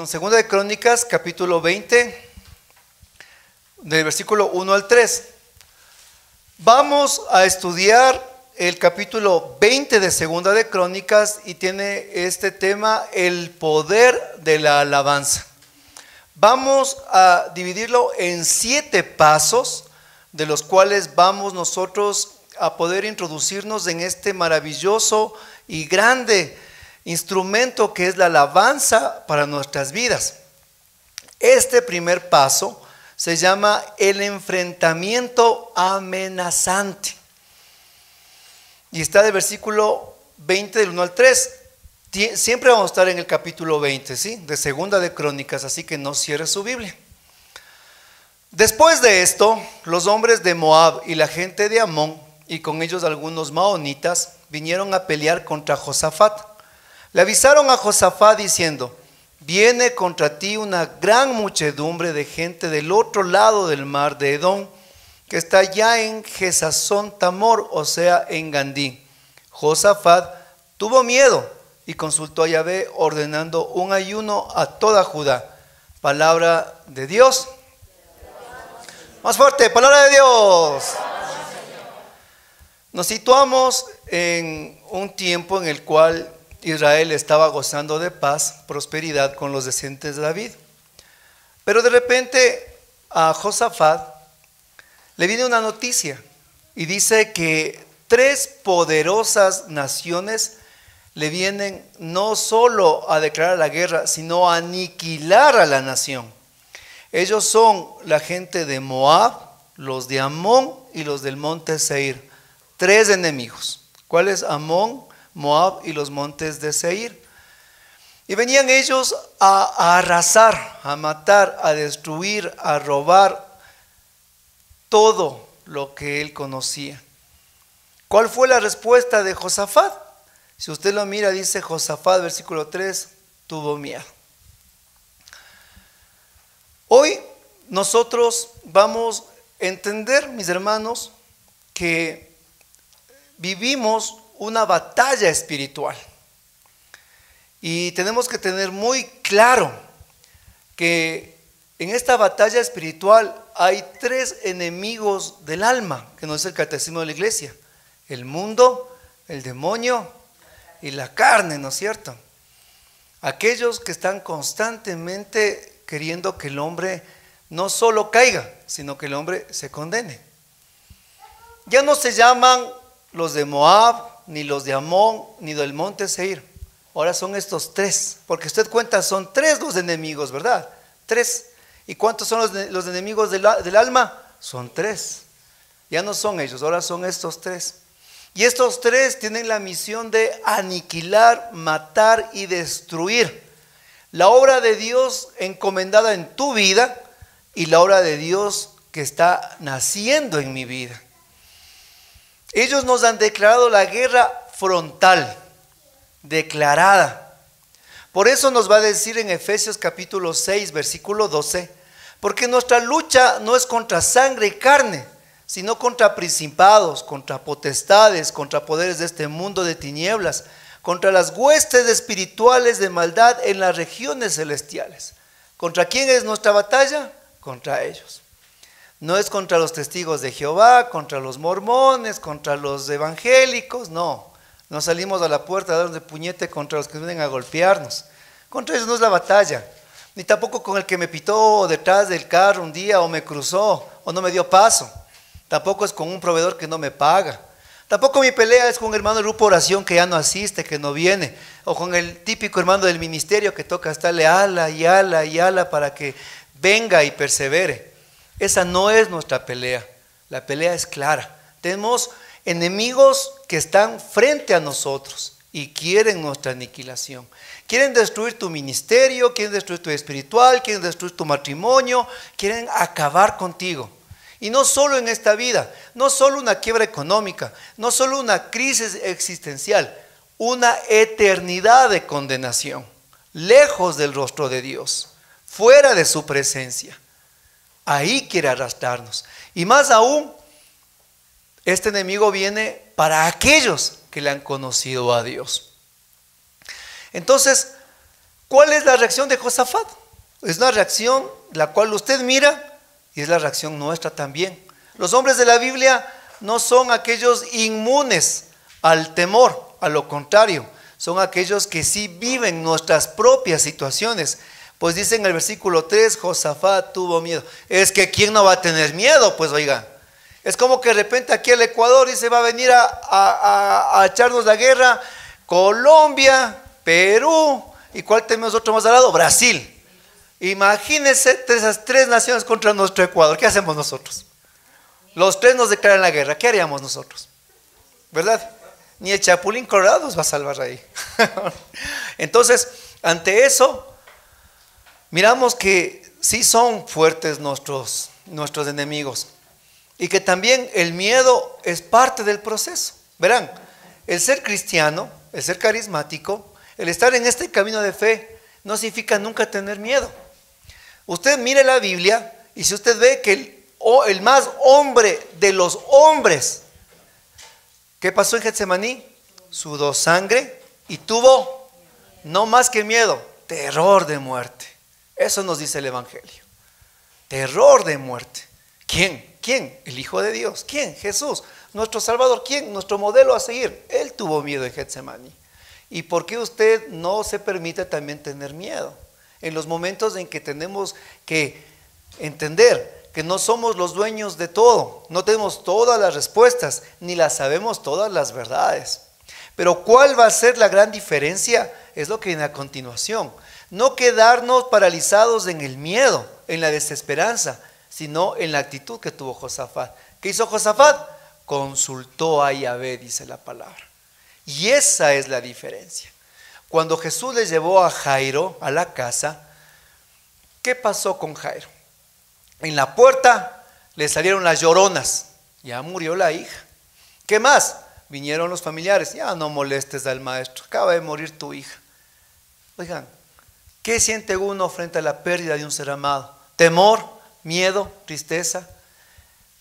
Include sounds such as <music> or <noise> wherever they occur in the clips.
perdón, segunda de Crónicas, capítulo 20, del versículo 1 al 3. Vamos a estudiar el capítulo 20 de segunda de Crónicas y tiene este tema, el poder de la alabanza. Vamos a dividirlo en siete pasos, de los cuales vamos nosotros a poder introducirnos en este maravilloso y grande instrumento que es la alabanza para nuestras vidas. Este primer paso se llama el enfrentamiento amenazante. Y está del versículo 20 del 1 al 3. Tie- Siempre vamos a estar en el capítulo 20, ¿sí? De segunda de Crónicas, así que no cierre su Biblia. Después de esto, los hombres de Moab y la gente de Amón, y con ellos algunos maonitas, vinieron a pelear contra Josafat. Le avisaron a Josafat diciendo, viene contra ti una gran muchedumbre de gente del otro lado del mar de Edom, que está ya en Gesazón Tamor, o sea, en Gandí. Josafat tuvo miedo y consultó a Yahvé ordenando un ayuno a toda Judá. Palabra de Dios. Más fuerte, palabra de Dios. Nos situamos en un tiempo en el cual Israel estaba gozando de paz, prosperidad con los descendientes de David. Pero de repente a Josafat le viene una noticia y dice que tres poderosas naciones le vienen no solo a declarar la guerra, sino a aniquilar a la nación. Ellos son la gente de Moab, los de Amón y los del monte Seir. Tres enemigos. ¿Cuáles? Amón, Moab y los montes de Seir. Y venían ellos a, a arrasar, a matar, a destruir, a robar todo lo que él conocía. ¿Cuál fue la respuesta de Josafat? Si usted lo mira, dice Josafat, versículo 3, tuvo miedo. Hoy nosotros vamos a entender, mis hermanos, que vivimos una batalla espiritual. Y tenemos que tener muy claro que en esta batalla espiritual hay tres enemigos del alma, que no es el catecismo de la iglesia. El mundo, el demonio y la carne, ¿no es cierto? Aquellos que están constantemente queriendo que el hombre no solo caiga, sino que el hombre se condene. Ya no se llaman los de Moab, ni los de Amón, ni del monte Seir. Ahora son estos tres, porque usted cuenta, son tres los enemigos, ¿verdad? Tres. ¿Y cuántos son los, los enemigos del, del alma? Son tres. Ya no son ellos, ahora son estos tres. Y estos tres tienen la misión de aniquilar, matar y destruir la obra de Dios encomendada en tu vida y la obra de Dios que está naciendo en mi vida. Ellos nos han declarado la guerra frontal, declarada. Por eso nos va a decir en Efesios capítulo 6, versículo 12, porque nuestra lucha no es contra sangre y carne, sino contra principados, contra potestades, contra poderes de este mundo de tinieblas, contra las huestes espirituales de maldad en las regiones celestiales. ¿Contra quién es nuestra batalla? Contra ellos. No es contra los testigos de Jehová, contra los mormones, contra los evangélicos, no. No salimos a la puerta a darnos de puñete contra los que vienen a golpearnos. Contra ellos no es la batalla. Ni tampoco con el que me pitó detrás del carro un día o me cruzó o no me dio paso. Tampoco es con un proveedor que no me paga. Tampoco mi pelea es con un hermano del grupo oración que ya no asiste, que no viene. O con el típico hermano del ministerio que toca estarle ala y ala y ala para que venga y persevere. Esa no es nuestra pelea. La pelea es clara. Tenemos enemigos que están frente a nosotros y quieren nuestra aniquilación. Quieren destruir tu ministerio, quieren destruir tu espiritual, quieren destruir tu matrimonio, quieren acabar contigo. Y no solo en esta vida, no solo una quiebra económica, no solo una crisis existencial, una eternidad de condenación, lejos del rostro de Dios, fuera de su presencia. Ahí quiere arrastrarnos. Y más aún, este enemigo viene para aquellos que le han conocido a Dios. Entonces, ¿cuál es la reacción de Josafat? Es una reacción la cual usted mira y es la reacción nuestra también. Los hombres de la Biblia no son aquellos inmunes al temor, a lo contrario, son aquellos que sí viven nuestras propias situaciones. Pues dice en el versículo 3, Josafat tuvo miedo. Es que ¿quién no va a tener miedo? Pues oiga, es como que de repente aquí el Ecuador dice va a venir a, echarnos la guerra Colombia, Perú, ¿y cuál tenemos otro más al lado? Brasil. Imagínense esas tres naciones contra nuestro Ecuador. ¿Qué hacemos nosotros? Los tres nos declaran la guerra. ¿Qué haríamos nosotros? ¿Verdad? Ni el Chapulín Colorado nos va a salvar ahí. <laughs> Entonces, ante eso, miramos que sí son fuertes nuestros, nuestros enemigos y que también el miedo es parte del proceso. Verán, el ser cristiano, el ser carismático, el estar en este camino de fe, no significa nunca tener miedo. Usted mire la Biblia y si usted ve que el, el más hombre de los hombres, ¿qué pasó en Getsemaní? Sudó sangre y tuvo no más que miedo, terror de muerte. Eso nos dice el Evangelio. Terror de muerte. ¿Quién? ¿Quién? El Hijo de Dios. ¿Quién? Jesús. Nuestro Salvador. ¿Quién? Nuestro modelo a seguir. Él tuvo miedo en Getsemaní. ¿Y por qué usted no se permite también tener miedo? en los momentos en que tenemos que entender que no somos los dueños de todo, no tenemos todas las respuestas, ni las sabemos todas las verdades. Pero ¿cuál va a ser la gran diferencia? Es lo que viene a continuación. No quedarnos paralizados en el miedo, en la desesperanza, sino en la actitud que tuvo Josafat. ¿Qué hizo Josafat? Consultó a Yahvé, dice la palabra. Y esa es la diferencia. Cuando Jesús le llevó a Jairo a la casa, ¿qué pasó con Jairo? En la puerta le salieron las lloronas, ya murió la hija. ¿Qué más? Vinieron los familiares, ya no molestes al maestro, acaba de morir tu hija. Oigan, ¿qué siente uno frente a la pérdida de un ser amado? Temor, miedo, tristeza.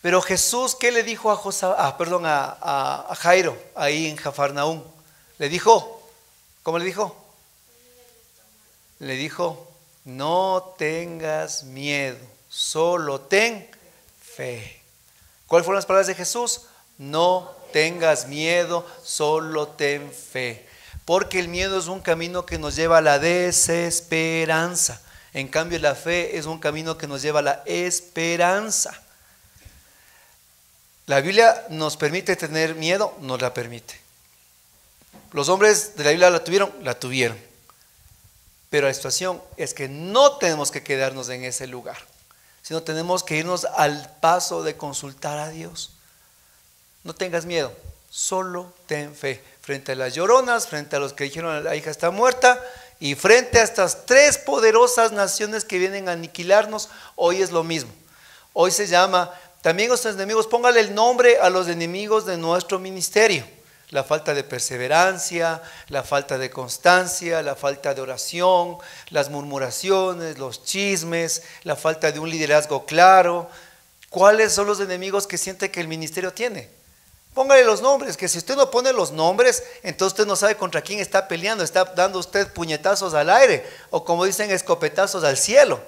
Pero Jesús, ¿qué le dijo a, ah, perdón, a, a Jairo ahí en Jafarnaúm? Le dijo, ¿Cómo le dijo? Le dijo, no tengas miedo, solo ten fe. ¿Cuáles fueron las palabras de Jesús? No tengas miedo, solo ten fe. Porque el miedo es un camino que nos lleva a la desesperanza. En cambio, la fe es un camino que nos lleva a la esperanza. ¿La Biblia nos permite tener miedo? Nos la permite. Los hombres de la Biblia la tuvieron, la tuvieron. Pero la situación es que no tenemos que quedarnos en ese lugar, sino tenemos que irnos al paso de consultar a Dios. No tengas miedo, solo ten fe. Frente a las lloronas, frente a los que dijeron la hija está muerta y frente a estas tres poderosas naciones que vienen a aniquilarnos, hoy es lo mismo. Hoy se llama, también nuestros enemigos, póngale el nombre a los enemigos de nuestro ministerio la falta de perseverancia, la falta de constancia, la falta de oración, las murmuraciones, los chismes, la falta de un liderazgo claro. ¿Cuáles son los enemigos que siente que el ministerio tiene? Póngale los nombres, que si usted no pone los nombres, entonces usted no sabe contra quién está peleando, está dando usted puñetazos al aire o como dicen escopetazos al cielo.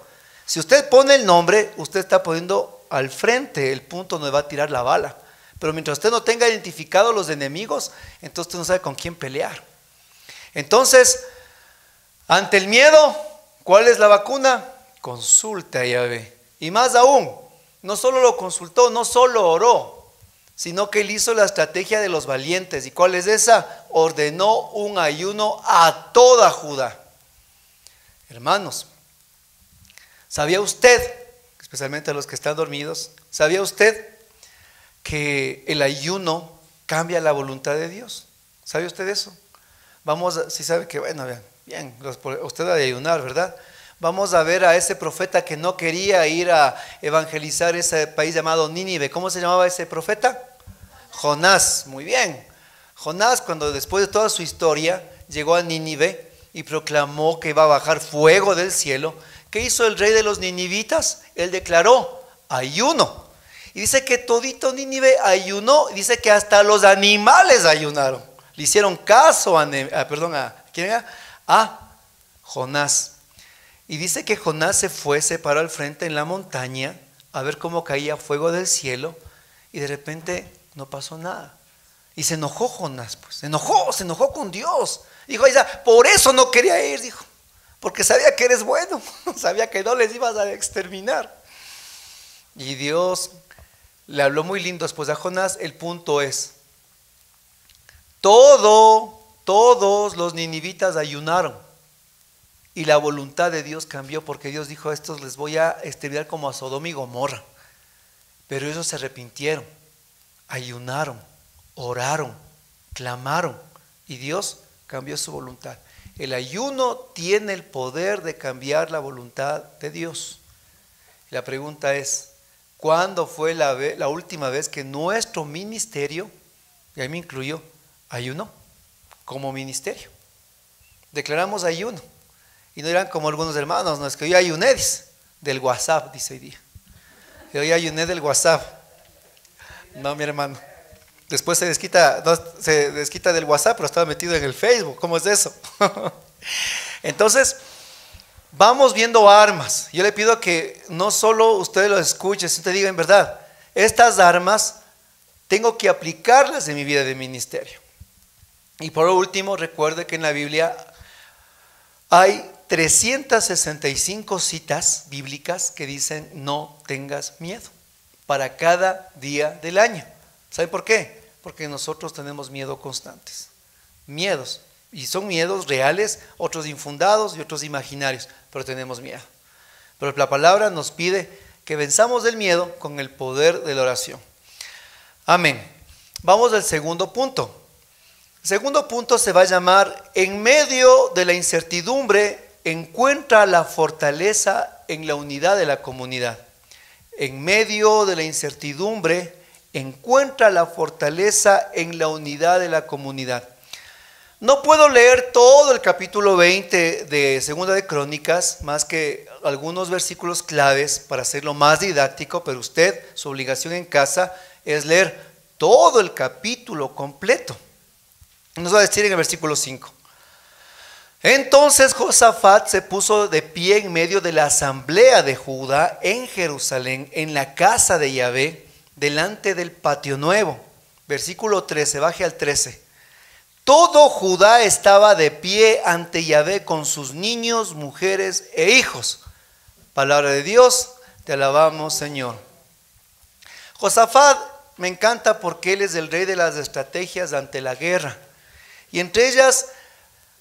Si usted pone el nombre, usted está poniendo al frente el punto donde va a tirar la bala. Pero mientras usted no tenga identificado los enemigos, entonces usted no sabe con quién pelear. Entonces, ante el miedo, ¿cuál es la vacuna? Consulte a Yahvé. Y más aún, no solo lo consultó, no solo oró, sino que él hizo la estrategia de los valientes. ¿Y cuál es esa? Ordenó un ayuno a toda Judá. Hermanos, ¿sabía usted, especialmente a los que están dormidos, ¿sabía usted que el ayuno cambia la voluntad de Dios. ¿Sabe usted eso? Vamos, si sabe que, bueno, bien, bien, usted ha de ayunar, ¿verdad? Vamos a ver a ese profeta que no quería ir a evangelizar ese país llamado Nínive. ¿Cómo se llamaba ese profeta? Jonás, muy bien. Jonás, cuando después de toda su historia llegó a Nínive y proclamó que iba a bajar fuego del cielo, ¿qué hizo el rey de los ninivitas? Él declaró ayuno. Y dice que todito Nínive ayunó, dice que hasta los animales ayunaron. Le hicieron caso a, perdón, ¿quién era? a Jonás. Y dice que Jonás se fue, se paró al frente en la montaña a ver cómo caía fuego del cielo y de repente no pasó nada. Y se enojó Jonás, pues, se enojó, se enojó con Dios. Dijo, por eso no quería ir, dijo, porque sabía que eres bueno, <laughs> sabía que no les ibas a exterminar. Y Dios le habló muy lindo después a Jonás. El punto es, todo, todos los ninivitas ayunaron. Y la voluntad de Dios cambió porque Dios dijo, a estos les voy a exterminar como a Sodoma y Gomorra. Pero ellos se arrepintieron, ayunaron, oraron, clamaron y Dios cambió su voluntad. El ayuno tiene el poder de cambiar la voluntad de Dios. La pregunta es, ¿cuándo fue la, última vez que nuestro ministerio, y ahí me incluyó, ayuno como ministerio? Declaramos ayuno. Y no eran como algunos hermanos, no es que yo ayuné del WhatsApp, dice hoy día. Yo ayuné del WhatsApp. No, mi hermano. Después se desquita, se desquita del WhatsApp, pero estaba metido en el Facebook. ¿Cómo es eso? <laughs> Entonces, vamos viendo armas. Yo le pido que no solo ustedes lo escuchen, sino te digan, en verdad, estas armas tengo que aplicarlas en mi vida de ministerio. Y por último, recuerde que en la Biblia hay 365 citas bíblicas que dicen no tengas miedo para cada día del año. ¿Sabe por qué? Porque nosotros tenemos miedo constantes. Miedos. Y son miedos reales, otros infundados y otros imaginarios, pero tenemos miedo. Pero la palabra nos pide que venzamos el miedo con el poder de la oración. Amén. Vamos al segundo punto. El segundo punto se va a llamar, en medio de la incertidumbre, encuentra la fortaleza en la unidad de la comunidad. En medio de la incertidumbre, encuentra la fortaleza en la unidad de la comunidad. No puedo leer todo el capítulo 20 de Segunda de Crónicas, más que algunos versículos claves para hacerlo más didáctico, pero usted, su obligación en casa es leer todo el capítulo completo. Nos va a decir en el versículo 5. Entonces Josafat se puso de pie en medio de la asamblea de Judá en Jerusalén, en la casa de Yahvé, delante del patio nuevo. Versículo 13, baje al 13. Todo Judá estaba de pie ante Yahvé con sus niños, mujeres e hijos. Palabra de Dios, te alabamos Señor. Josafat me encanta porque él es el rey de las estrategias ante la guerra. Y entre ellas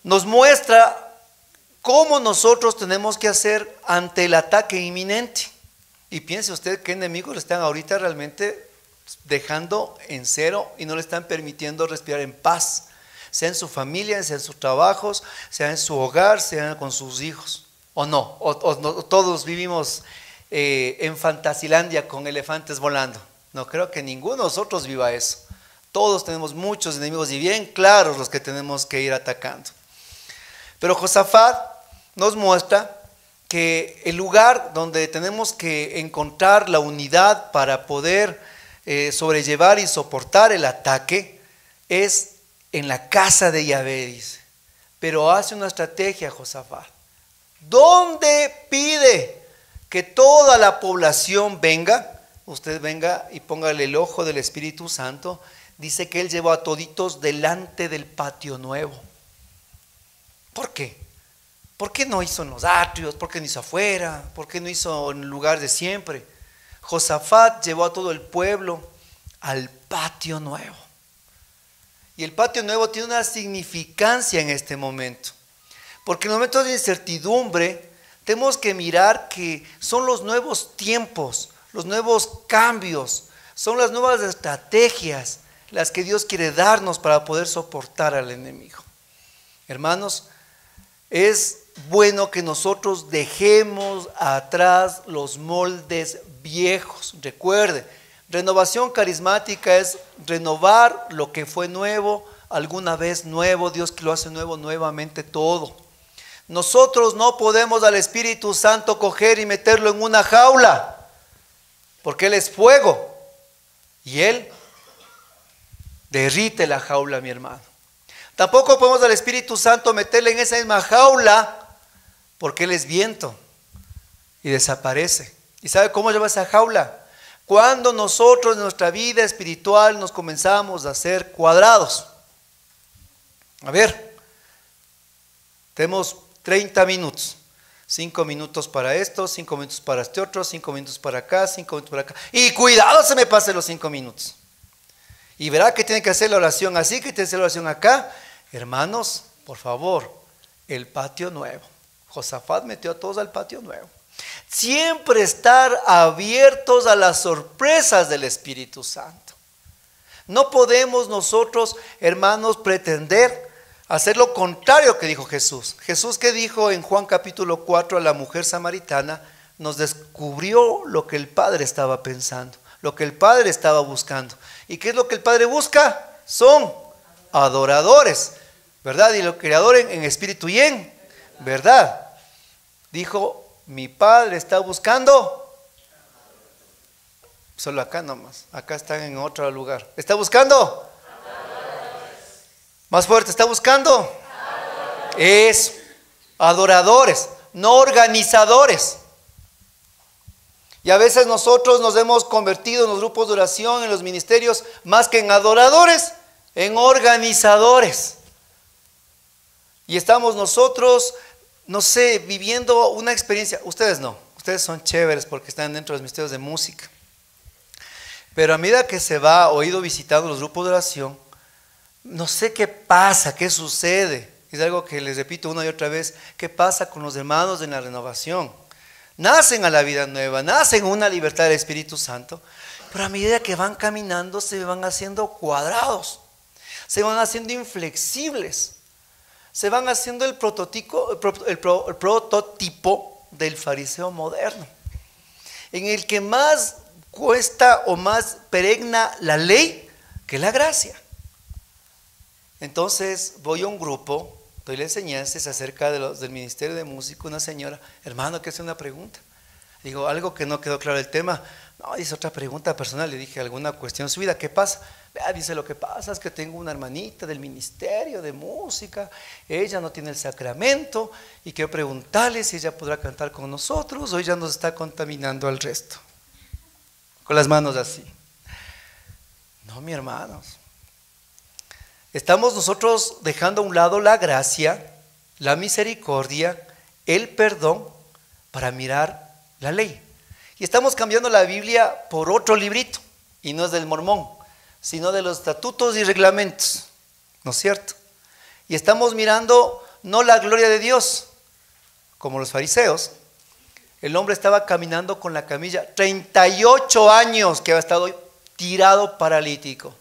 nos muestra cómo nosotros tenemos que hacer ante el ataque inminente. Y piense usted qué enemigos le están ahorita realmente dejando en cero y no le están permitiendo respirar en paz, sea en su familia, sea en sus trabajos, sea en su hogar, sea con sus hijos. ¿O no? ¿O, todos vivimos eh, en Fantasilandia con elefantes volando? No creo que ninguno de nosotros viva eso. Todos tenemos muchos enemigos y bien claros los que tenemos que ir atacando. Pero Josafat nos muestra que el lugar donde tenemos que encontrar la unidad para poder eh, sobrellevar y soportar el ataque es en la casa de Yahvé. Pero hace una estrategia, Josafat. ¿Dónde pide que toda la población venga? Usted venga y póngale el ojo del Espíritu Santo. Dice que él llevó a toditos delante del patio nuevo. ¿Por qué? ¿Por qué no hizo en los atrios? ¿Por qué no hizo afuera? ¿Por qué no hizo en el lugar de siempre? Josafat llevó a todo el pueblo al patio nuevo. Y el patio nuevo tiene una significancia en este momento. Porque en momentos de incertidumbre tenemos que mirar que son los nuevos tiempos, los nuevos cambios, son las nuevas estrategias las que Dios quiere darnos para poder soportar al enemigo. Hermanos, es bueno que nosotros dejemos atrás los moldes viejos. Recuerde, renovación carismática es renovar lo que fue nuevo, alguna vez nuevo, Dios que lo hace nuevo nuevamente todo. Nosotros no podemos al Espíritu Santo coger y meterlo en una jaula, porque Él es fuego y Él derrite la jaula, mi hermano. Tampoco podemos al Espíritu Santo meterle en esa misma jaula porque Él es viento y desaparece. ¿Y sabe cómo lleva esa jaula? Cuando nosotros en nuestra vida espiritual nos comenzamos a hacer cuadrados. A ver, tenemos 30 minutos. 5 minutos para esto, 5 minutos para este otro, 5 minutos para acá, 5 minutos para acá. Y cuidado se me pase los 5 minutos. Y verá que tiene que hacer la oración así, que tiene que hacer la oración acá. Hermanos, por favor, el patio nuevo. Josafat metió a todos al patio nuevo. Siempre estar abiertos a las sorpresas del Espíritu Santo. No podemos nosotros, hermanos, pretender hacer lo contrario que dijo Jesús. Jesús que dijo en Juan capítulo 4 a la mujer samaritana, nos descubrió lo que el Padre estaba pensando, lo que el Padre estaba buscando. ¿Y qué es lo que el Padre busca? Son adoradores, ¿verdad? Y lo creador en, en espíritu y en verdad. Dijo, mi Padre está buscando Solo acá nomás. Acá están en otro lugar. ¿Está buscando? Más fuerte, ¿está buscando? Es adoradores, no organizadores. Y a veces nosotros nos hemos convertido en los grupos de oración, en los ministerios, más que en adoradores, en organizadores. Y estamos nosotros, no sé, viviendo una experiencia. Ustedes no, ustedes son chéveres porque están dentro de los ministerios de música. Pero a medida que se va o visitando los grupos de oración, no sé qué pasa, qué sucede. Es algo que les repito una y otra vez. ¿Qué pasa con los hermanos en la renovación? Nacen a la vida nueva, nacen una libertad del Espíritu Santo, pero a medida que van caminando se van haciendo cuadrados, se van haciendo inflexibles, se van haciendo el prototipo, el prototipo del fariseo moderno, en el que más cuesta o más peregna la ley que la gracia. Entonces voy a un grupo, doy la enseñanza acerca del Ministerio de Música, una señora, hermano, que hace una pregunta. Digo, algo que no quedó claro el tema. No, dice otra pregunta personal. Le dije, ¿alguna cuestión su vida? ¿Qué pasa? Vea, dice, lo que pasa es que tengo una hermanita del Ministerio de Música. Ella no tiene el sacramento y quiero preguntarle si ella podrá cantar con nosotros o ella nos está contaminando al resto. Con las manos así. No, mi hermanos. Estamos nosotros dejando a un lado la gracia, la misericordia, el perdón para mirar la ley. Y estamos cambiando la Biblia por otro librito, y no es del mormón, sino de los estatutos y reglamentos, ¿no es cierto? Y estamos mirando no la gloria de Dios, como los fariseos. El hombre estaba caminando con la camilla, 38 años que había estado tirado paralítico.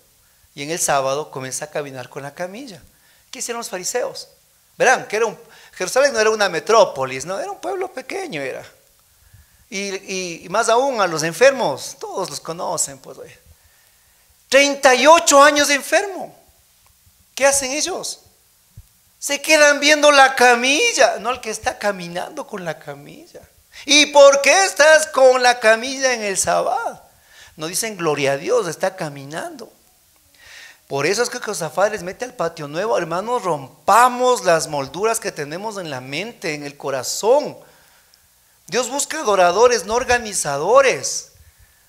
Y en el sábado comienza a caminar con la camilla. ¿Qué hicieron los fariseos? Verán, que era un, Jerusalén no era una metrópolis, no, era un pueblo pequeño, era. Y, más aún a los enfermos, todos los conocen, pues. 38 años de enfermo. ¿Qué hacen ellos? Se quedan viendo la camilla, no el que está caminando con la camilla. ¿Y por qué estás con la camilla en el sábado? No dicen gloria a Dios, está caminando. Por eso es que Josafat les mete al patio nuevo. Hermanos, rompamos las molduras que tenemos en la mente, en el corazón. Dios busca adoradores, no organizadores.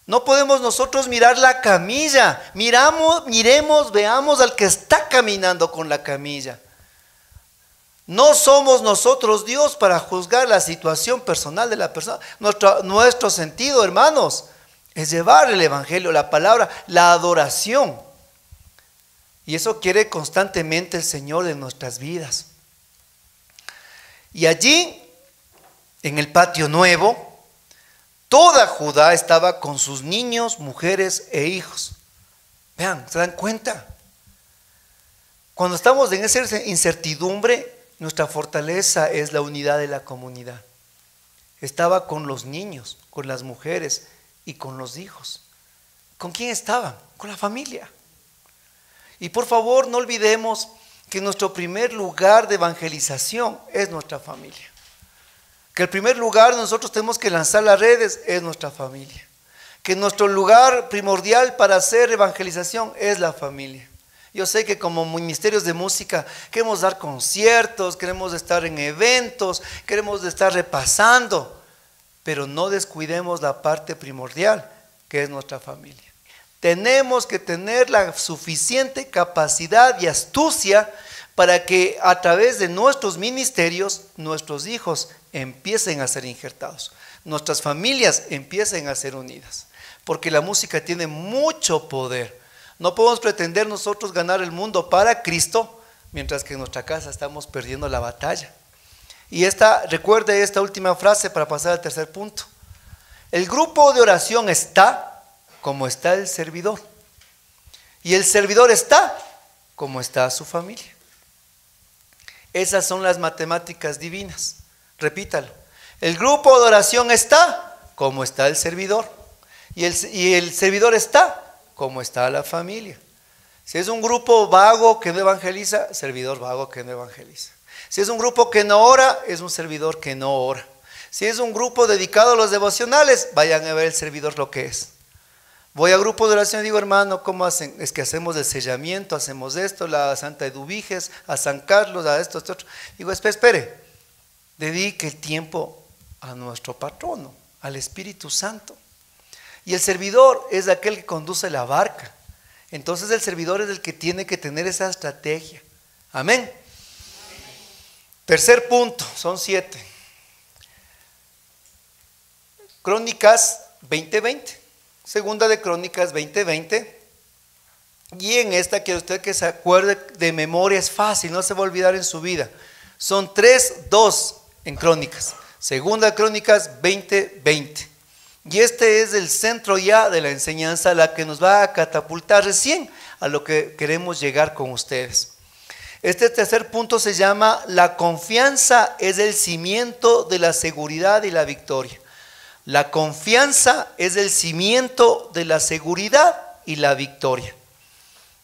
No podemos nosotros mirar la camilla. Miramos, miremos, veamos al que está caminando con la camilla. No somos nosotros Dios para juzgar la situación personal de la persona. Nuestro, nuestro sentido, hermanos, es llevar el Evangelio, la palabra, la adoración. Y eso quiere constantemente el Señor de nuestras vidas. Y allí, en el patio nuevo, toda Judá estaba con sus niños, mujeres e hijos. Vean, ¿se dan cuenta? Cuando estamos en esa incertidumbre, nuestra fortaleza es la unidad de la comunidad. Estaba con los niños, con las mujeres y con los hijos. ¿Con quién estaban? Con la familia. Y por favor, no olvidemos que nuestro primer lugar de evangelización es nuestra familia. Que el primer lugar nosotros tenemos que lanzar las redes es nuestra familia. Que nuestro lugar primordial para hacer evangelización es la familia. Yo sé que como ministerios de música queremos dar conciertos, queremos estar en eventos, queremos estar repasando, pero no descuidemos la parte primordial, que es nuestra familia. Tenemos que tener la suficiente capacidad y astucia para que a través de nuestros ministerios nuestros hijos empiecen a ser injertados, nuestras familias empiecen a ser unidas, porque la música tiene mucho poder. No podemos pretender nosotros ganar el mundo para Cristo, mientras que en nuestra casa estamos perdiendo la batalla. Y esta, recuerde esta última frase para pasar al tercer punto. El grupo de oración está como está el servidor. Y el servidor está como está su familia. Esas son las matemáticas divinas. Repítalo. El grupo de oración está como está el servidor. Y el, y el servidor está como está la familia. Si es un grupo vago que no evangeliza, servidor vago que no evangeliza. Si es un grupo que no ora, es un servidor que no ora. Si es un grupo dedicado a los devocionales, vayan a ver el servidor lo que es. Voy a grupo de oración y digo, hermano, ¿cómo hacen? Es que hacemos el sellamiento, hacemos esto, la Santa Eduviges, a San Carlos, a esto, esto, otro. Digo, espere, espere, dedique el tiempo a nuestro patrono, al Espíritu Santo. Y el servidor es aquel que conduce la barca. Entonces el servidor es el que tiene que tener esa estrategia. Amén. Tercer punto, son siete. Crónicas 2020. Segunda de Crónicas 2020. Y en esta quiero usted que se acuerde de memoria, es fácil, no se va a olvidar en su vida. Son tres, dos en Crónicas. Segunda de Crónicas 2020. Y este es el centro ya de la enseñanza, la que nos va a catapultar recién a lo que queremos llegar con ustedes. Este tercer punto se llama la confianza es el cimiento de la seguridad y la victoria. La confianza es el cimiento de la seguridad y la victoria.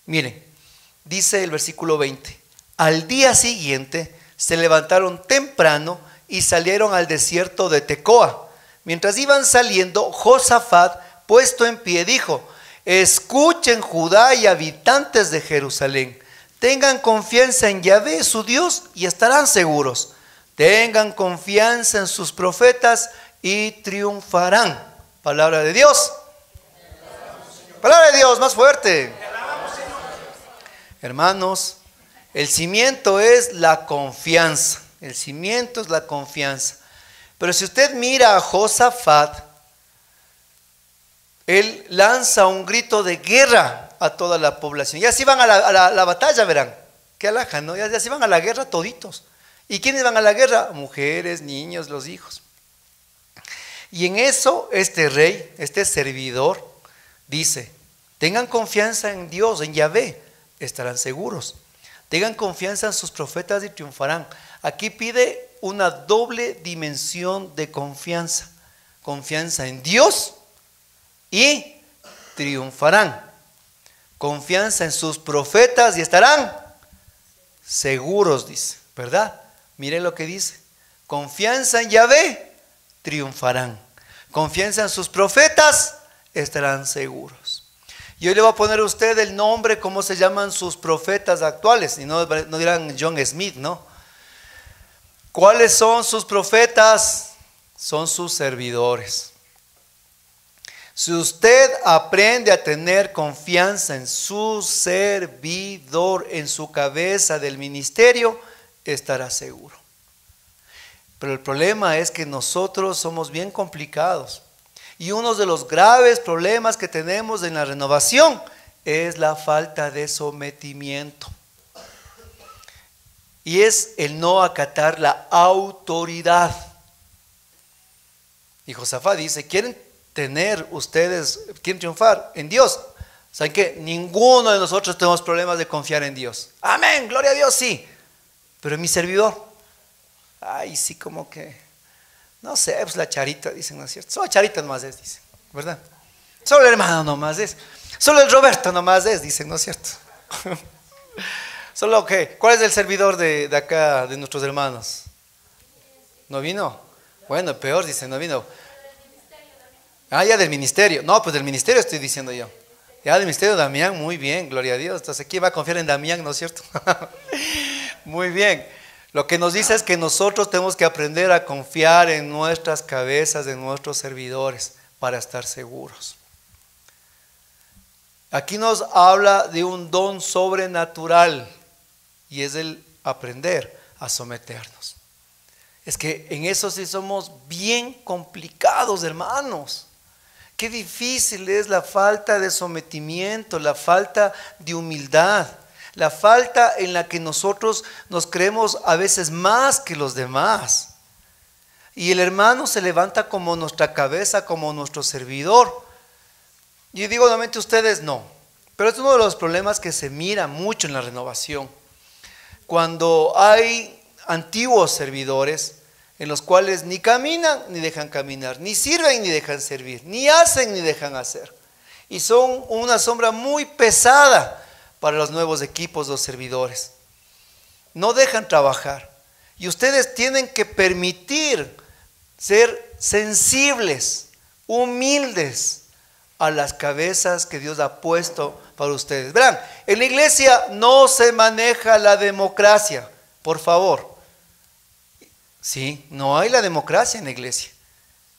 Miren, dice el versículo 20, al día siguiente se levantaron temprano y salieron al desierto de Tecoa. Mientras iban saliendo, Josafat, puesto en pie, dijo, escuchen Judá y habitantes de Jerusalén, tengan confianza en Yahvé, su Dios, y estarán seguros. Tengan confianza en sus profetas y triunfarán. Palabra de Dios. Palabra de Dios, más fuerte. Hermanos, el cimiento es la confianza. El cimiento es la confianza. Pero si usted mira a Josafat, él lanza un grito de guerra a toda la población. Ya si van a la, batalla, verán. Qué alhaja, ¿no? Ya si van a la guerra toditos. ¿Y quiénes van a la guerra? Mujeres, niños, los hijos. Y en eso este rey, este servidor, dice, tengan confianza en Dios, en Yahvé, estarán seguros. Tengan confianza en sus profetas y triunfarán. Aquí pide una doble dimensión de confianza. Confianza en Dios y triunfarán. Confianza en sus profetas y estarán seguros, dice, ¿verdad? Miren lo que dice. Confianza en Yahvé triunfarán. Confianza en sus profetas, estarán seguros. Y hoy le voy a poner a usted el nombre, cómo se llaman sus profetas actuales. Y no, no dirán John Smith, ¿no? ¿Cuáles son sus profetas? Son sus servidores. Si usted aprende a tener confianza en su servidor, en su cabeza del ministerio, estará seguro. Pero el problema es que nosotros somos bien complicados. Y uno de los graves problemas que tenemos en la renovación es la falta de sometimiento. Y es el no acatar la autoridad. Y Josafat dice, ¿quieren tener ustedes, quieren triunfar en Dios? ¿Saben qué? Ninguno de nosotros tenemos problemas de confiar en Dios. Amén, gloria a Dios, sí. Pero en mi servidor, ay, sí, como que, no sé, pues la charita, dicen, ¿no es cierto? Solo charita nomás es, dicen, ¿verdad? Solo el hermano nomás es. Solo el Roberto nomás es, dicen, ¿no es cierto? <laughs> Solo que, ¿cuál es el servidor de, de, acá, de nuestros hermanos? ¿No vino? Bueno, peor, dicen, no vino. Ah, ya del ministerio. No, pues del ministerio estoy diciendo yo. Ya del ministerio Damián, muy bien, gloria a Dios. Entonces, ¿quién va a confiar en Damián, no es cierto? <laughs> muy bien. Lo que nos dice es que nosotros tenemos que aprender a confiar en nuestras cabezas, en nuestros servidores, para estar seguros. Aquí nos habla de un don sobrenatural y es el aprender a someternos. Es que en eso sí somos bien complicados, hermanos. Qué difícil es la falta de sometimiento, la falta de humildad, la falta en la que nosotros nos creemos a veces más que los demás. Y el hermano se levanta como nuestra cabeza, como nuestro servidor. Y digo nuevamente ustedes no, pero es uno de los problemas que se mira mucho en la renovación. Cuando hay antiguos servidores, en los cuales ni caminan ni dejan caminar, ni sirven ni dejan servir, ni hacen ni dejan hacer. Y son una sombra muy pesada para los nuevos equipos, los servidores. No dejan trabajar. Y ustedes tienen que permitir ser sensibles, humildes a las cabezas que Dios ha puesto para ustedes. Verán, en la iglesia no se maneja la democracia, por favor. Sí, no hay la democracia en la iglesia.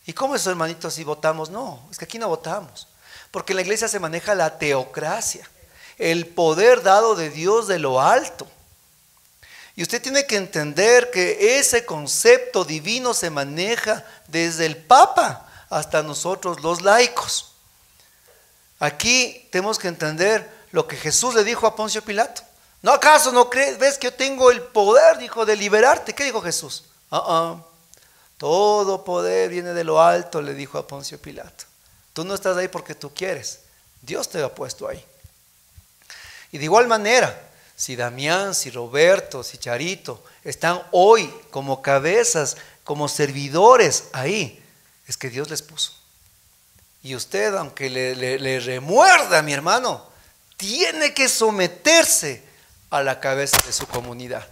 ¿Y cómo eso, hermanitos, si votamos? No, es que aquí no votamos. Porque en la iglesia se maneja la teocracia, el poder dado de Dios de lo alto. Y usted tiene que entender que ese concepto divino se maneja desde el Papa hasta nosotros los laicos. Aquí tenemos que entender lo que Jesús le dijo a Poncio Pilato. ¿No acaso no crees? ¿Ves que yo tengo el poder, dijo, de liberarte? ¿Qué dijo Jesús? Uh Todo poder viene de lo alto, le dijo a Poncio Pilato. Tú no estás ahí porque tú quieres. Dios te ha puesto ahí. Y de igual manera, si Damián, si Roberto, si Charito están hoy como cabezas, como servidores ahí, es que Dios les puso. Y usted, aunque le, le, le remuerda, mi hermano, tiene que someterse a la cabeza de su comunidad.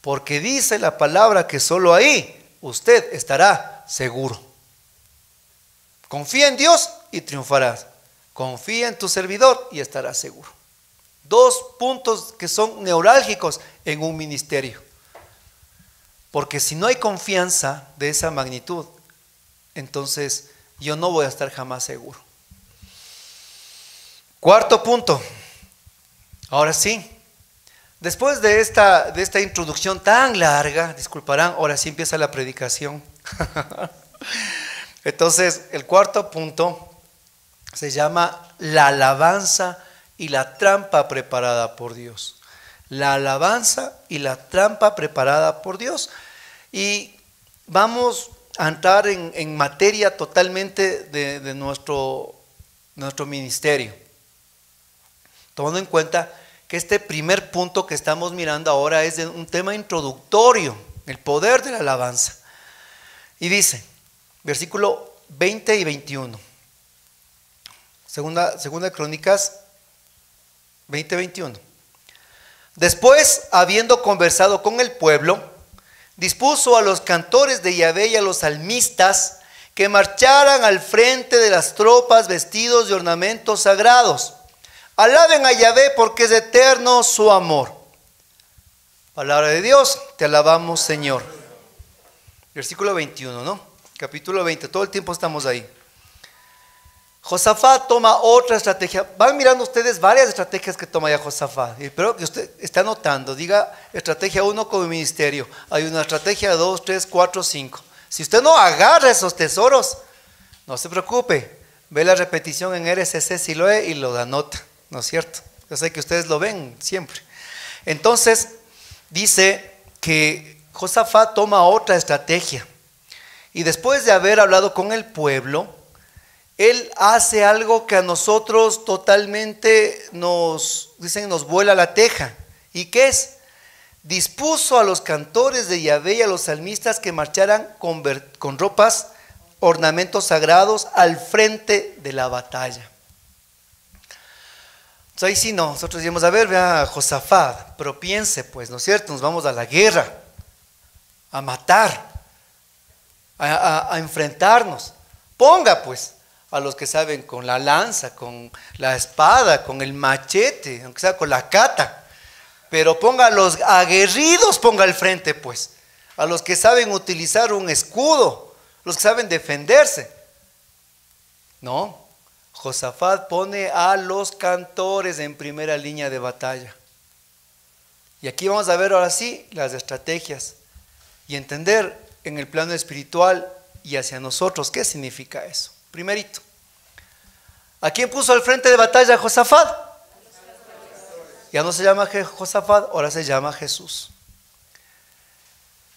Porque dice la palabra que solo ahí usted estará seguro. Confía en Dios y triunfarás. Confía en tu servidor y estarás seguro. Dos puntos que son neurálgicos en un ministerio. Porque si no hay confianza de esa magnitud, entonces yo no voy a estar jamás seguro. Cuarto punto. Ahora sí, Después de esta, de esta introducción tan larga, disculparán, ahora sí empieza la predicación. <laughs> Entonces, el cuarto punto se llama la alabanza y la trampa preparada por Dios. La alabanza y la trampa preparada por Dios. Y vamos a entrar en, materia totalmente de, de nuestro, nuestro ministerio, tomando en cuenta que este primer punto que estamos mirando ahora es de un tema introductorio, el poder de la alabanza. Y dice, versículo 20 y 21. Segunda, segunda Crónicas 20, 21. Después, habiendo conversado con el pueblo, dispuso a los cantores de Yahvé y a los salmistas que marcharan al frente de las tropas vestidos de ornamentos sagrados Alaben a Yahvé porque es eterno su amor. Palabra de Dios, te alabamos Señor. Versículo 21, ¿no? Capítulo 20, todo el tiempo estamos ahí. Josafat toma otra estrategia. Van mirando ustedes varias estrategias que toma ya Josafat. Espero que usted está notando. Diga estrategia 1 como ministerio. Hay una estrategia 2, 3, 4, 5. Si usted no agarra esos tesoros, no se preocupe. Ve la repetición en RSC Siloe y lo anota. ¿no es cierto? Yo sé que ustedes lo ven siempre. Entonces, dice que Josafat toma otra estrategia. Y después de haber hablado con el pueblo, él hace algo que a nosotros totalmente nos, dicen, nos vuela la teja. ¿Y qué es? Dispuso a los cantores de Yahvé y a los salmistas que marcharan con, con ropas, ornamentos sagrados al frente de la batalla. Entonces ahí sí no, nosotros decimos, a ver, vea Josafat, pero piense pues, ¿no es cierto? Nos vamos a la guerra, a matar, a, enfrentarnos. Ponga pues a los que saben con la lanza, con la espada, con el machete, aunque sea con la cata. Pero ponga a los aguerridos, ponga al frente, pues. A los que saben utilizar un escudo, los que saben defenderse. No, Josafat pone a los cantores en primera línea de batalla. Y aquí vamos a ver ahora sí las estrategias y entender en el plano espiritual y hacia nosotros qué significa eso. Primerito, ¿a quién puso al frente de batalla Josafat? Ya no se llama Josafat, ahora se llama Jesús.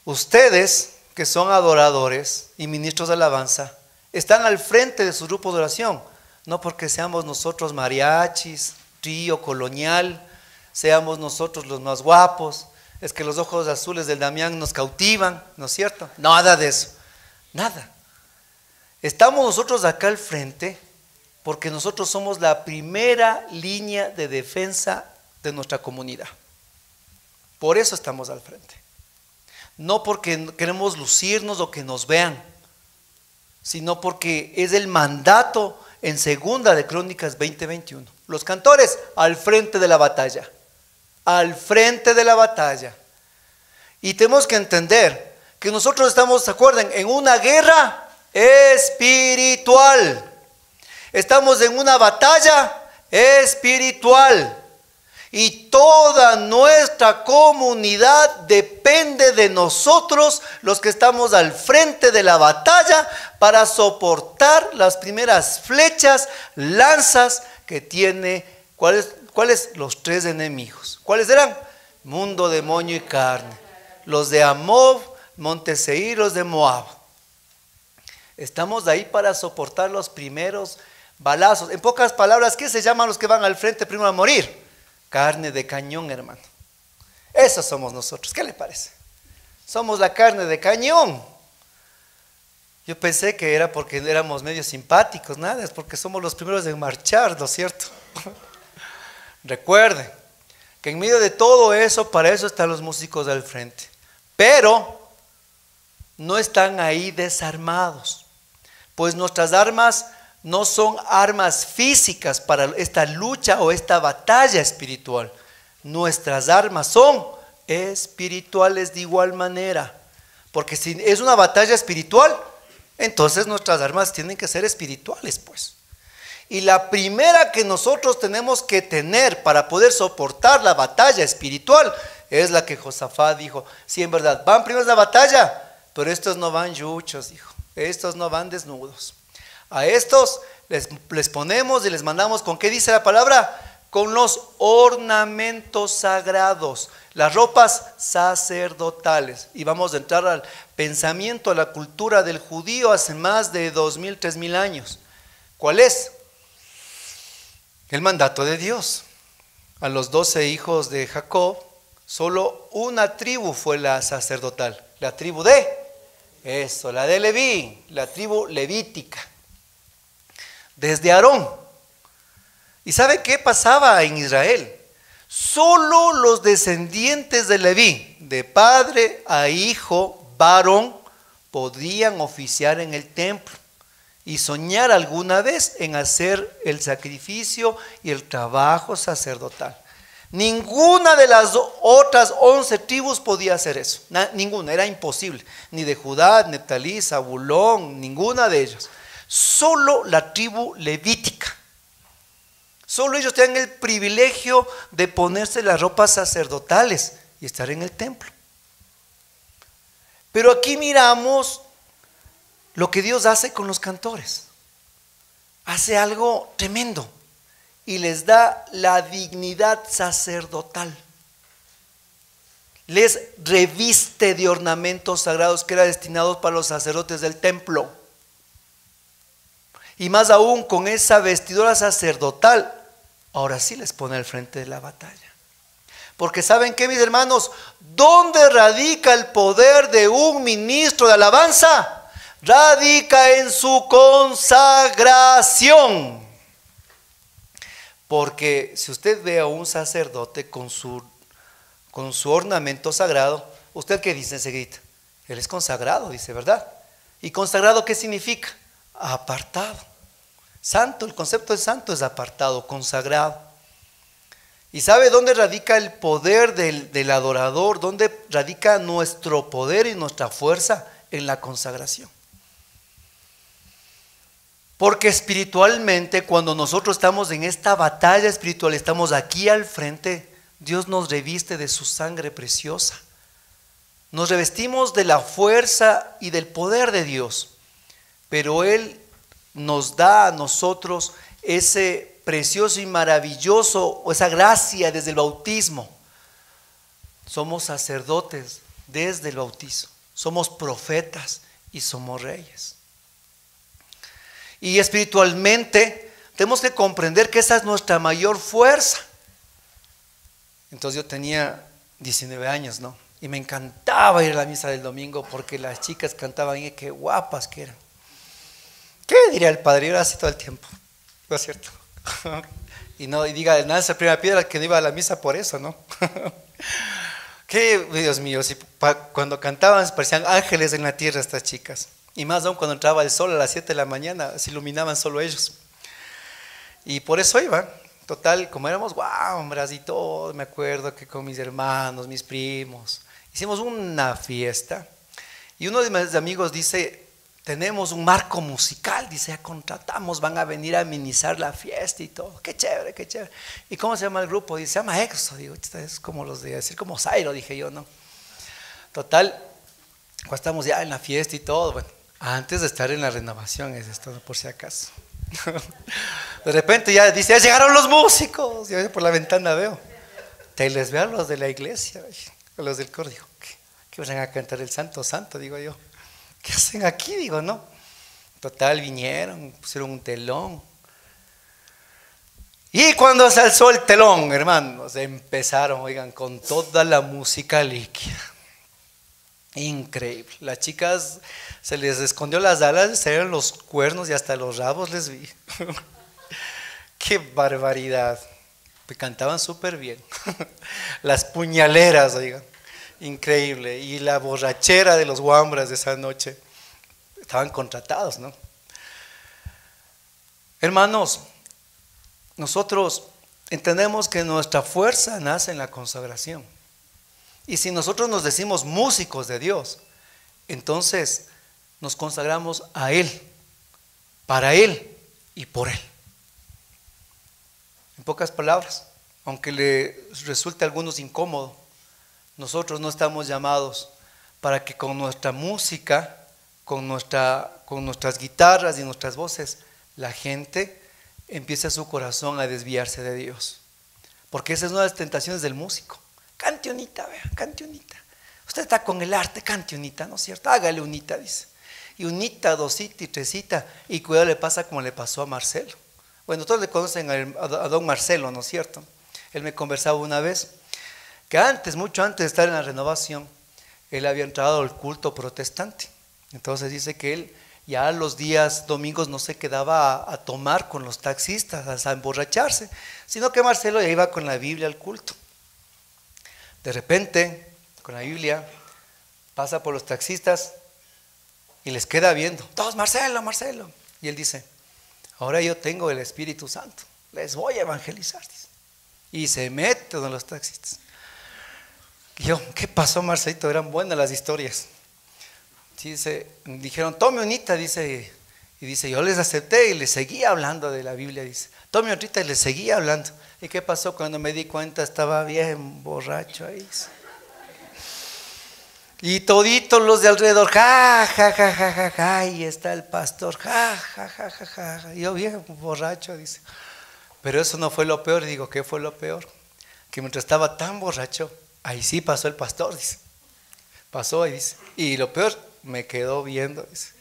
Ustedes, que son adoradores y ministros de alabanza, están al frente de su grupo de oración, no porque seamos nosotros mariachis, trío colonial, seamos nosotros los más guapos, es que los ojos azules del Damián nos cautivan, ¿no es cierto? Nada de eso, nada. Estamos nosotros acá al frente porque nosotros somos la primera línea de defensa de nuestra comunidad. Por eso estamos al frente. No porque queremos lucirnos o que nos vean, sino porque es el mandato en segunda de Crónicas 2021. Los cantores al frente de la batalla, al frente de la batalla. Y tenemos que entender que nosotros estamos, ¿se acuerdan? En una guerra espiritual. Estamos en una batalla espiritual. Y toda nuestra comunidad depende de nosotros, los que estamos al frente de la batalla, para soportar las primeras flechas, lanzas que tiene. ¿Cuáles? ¿Cuáles? Los tres enemigos. ¿Cuáles eran? Mundo, demonio y carne. Los de Amob, Monteseir, los de Moab. Estamos ahí para soportar los primeros balazos. En pocas palabras, ¿qué se llaman los que van al frente primero a morir? Carne de cañón, hermano. Esos somos nosotros. ¿Qué le parece? Somos la carne de cañón. Yo pensé que era porque éramos medio simpáticos, nada, es porque somos los primeros en marchar, ¿no es cierto? <laughs> Recuerden que en medio de todo eso, para eso están los músicos del frente. Pero no están ahí desarmados, pues nuestras armas no son armas físicas para esta lucha o esta batalla espiritual. Nuestras armas son espirituales de igual manera. Porque si es una batalla espiritual, entonces nuestras armas tienen que ser espirituales, pues. Y la primera que nosotros tenemos que tener para poder soportar la batalla espiritual es la que Josafat dijo. Sí, en verdad, van primero la batalla, pero estos no van yuchos, dijo. Estos no van desnudos. A estos les, ponemos y les mandamos con qué dice la palabra? Con los ornamentos sagrados, las ropas sacerdotales. Y vamos a entrar al pensamiento, a la cultura del judío hace más de dos mil, tres mil años. ¿Cuál es? El mandato de Dios. A los doce hijos de Jacob, solo una tribu fue la sacerdotal, la tribu de eso, la de Leví, la tribu levítica desde Aarón. ¿Y sabe qué pasaba en Israel? Solo los descendientes de Leví, de padre a hijo, varón, podían oficiar en el templo y soñar alguna vez en hacer el sacrificio y el trabajo sacerdotal. Ninguna de las otras once tribus podía hacer eso. ninguna, era imposible. Ni de Judá, Neptalí, Zabulón, ninguna de ellas. Solo la tribu levítica. Solo ellos tienen el privilegio de ponerse las ropas sacerdotales y estar en el templo. Pero aquí miramos lo que Dios hace con los cantores. Hace algo tremendo y les da la dignidad sacerdotal. Les reviste de ornamentos sagrados que eran destinados para los sacerdotes del templo y más aún con esa vestidura sacerdotal, ahora sí les pone al frente de la batalla. Porque saben que mis hermanos, ¿dónde radica el poder de un ministro de alabanza? Radica en su consagración. Porque si usted ve a un sacerdote con su, con su ornamento sagrado, ¿usted qué dice enseguida? Él es consagrado, dice, ¿verdad? ¿Y consagrado qué significa? Apartado. Santo, el concepto de santo es apartado, consagrado. ¿Y sabe dónde radica el poder del, del adorador? ¿Dónde radica nuestro poder y nuestra fuerza? En la consagración. Porque espiritualmente, cuando nosotros estamos en esta batalla espiritual, estamos aquí al frente, Dios nos reviste de su sangre preciosa. Nos revestimos de la fuerza y del poder de Dios. Pero Él nos da a nosotros ese precioso y maravilloso, esa gracia desde el bautismo. Somos sacerdotes desde el bautismo. Somos profetas y somos reyes. Y espiritualmente tenemos que comprender que esa es nuestra mayor fuerza. Entonces yo tenía 19 años, ¿no? Y me encantaba ir a la misa del domingo porque las chicas cantaban y qué guapas que eran. ¿Qué diría el padre? Yo era así todo el tiempo. ¿No es cierto? <laughs> y no, y diga, nada, esa primera piedra que no iba a la misa por eso, ¿no? <laughs> Qué, Dios mío, si, cuando cantaban parecían ángeles en la tierra estas chicas. Y más aún cuando entraba el sol a las 7 de la mañana, se iluminaban solo ellos. Y por eso iban. Total, como éramos guambras y todo, me acuerdo que con mis hermanos, mis primos, hicimos una fiesta. Y uno de mis amigos dice, tenemos un marco musical, dice, ya contratamos, van a venir a amenizar la fiesta y todo. Qué chévere, qué chévere. ¿Y cómo se llama el grupo? Dice, se llama Exo. Digo, es como los de decir, como Zairo, dije yo, ¿no? Total, cuando estamos ya en la fiesta y todo, bueno, antes de estar en la renovación, es esto, por si acaso. <laughs> De repente ya dice, ya llegaron los músicos. Yo por la ventana veo. Te les veo a los de la iglesia, a los del coro. Digo, ¿qué, van a cantar el Santo Santo? Digo yo. ¿Qué hacen aquí? Digo, no. Total, vinieron, pusieron un telón. Y cuando se alzó el telón, hermanos, empezaron, oigan, con toda la música líquida. Increíble. Las chicas se les escondió las alas, se salieron los cuernos y hasta los rabos les vi. <laughs> Qué barbaridad. Cantaban súper bien. <laughs> Las puñaleras, oigan. Increíble. Y la borrachera de los guambras de esa noche. Estaban contratados, ¿no? Hermanos, nosotros entendemos que nuestra fuerza nace en la consagración. Y si nosotros nos decimos músicos de Dios, entonces nos consagramos a Él, para Él y por Él. En pocas palabras, aunque le resulte a algunos incómodo, nosotros no estamos llamados para que con nuestra música, con, nuestra, con nuestras guitarras y nuestras voces, la gente empiece su corazón a desviarse de Dios. Porque esa es una de las tentaciones del músico. Cante unita, vea, cante unita. Usted está con el arte, cante unita, ¿no es cierto? Hágale unita, dice y unita, dosita y tresita, y cuidado le pasa como le pasó a Marcelo. Bueno, todos le conocen a, don Marcelo, ¿no es cierto? Él me conversaba una vez que antes, mucho antes de estar en la renovación, él había entrado al culto protestante. Entonces dice que él ya los días domingos no se quedaba a, tomar con los taxistas, a emborracharse, sino que Marcelo ya iba con la Biblia al culto. De repente, con la Biblia, pasa por los taxistas y les queda viendo, todos, Marcelo, Marcelo. Y él dice, ahora yo tengo el Espíritu Santo, les voy a evangelizar. Y se mete en los taxistas. Y yo, ¿qué pasó, Marcelito? Eran buenas las historias. Dice, dijeron, tome unita, dice, y dice, yo les acepté y les seguía hablando de la Biblia, dice, tome otrita y les seguía hablando. ¿Y qué pasó cuando me di cuenta? Estaba bien borracho ahí. Y toditos los de alrededor, ja, ja, ja, ja, ja, ja, ahí está el pastor, ja, ja, ja, ja, ja. yo bien borracho, dice. Pero eso no fue lo peor, digo, ¿qué fue lo peor? Que mientras estaba tan borracho, ahí sí pasó el pastor, dice. Pasó y dice. Y lo peor, me quedó viendo, dice.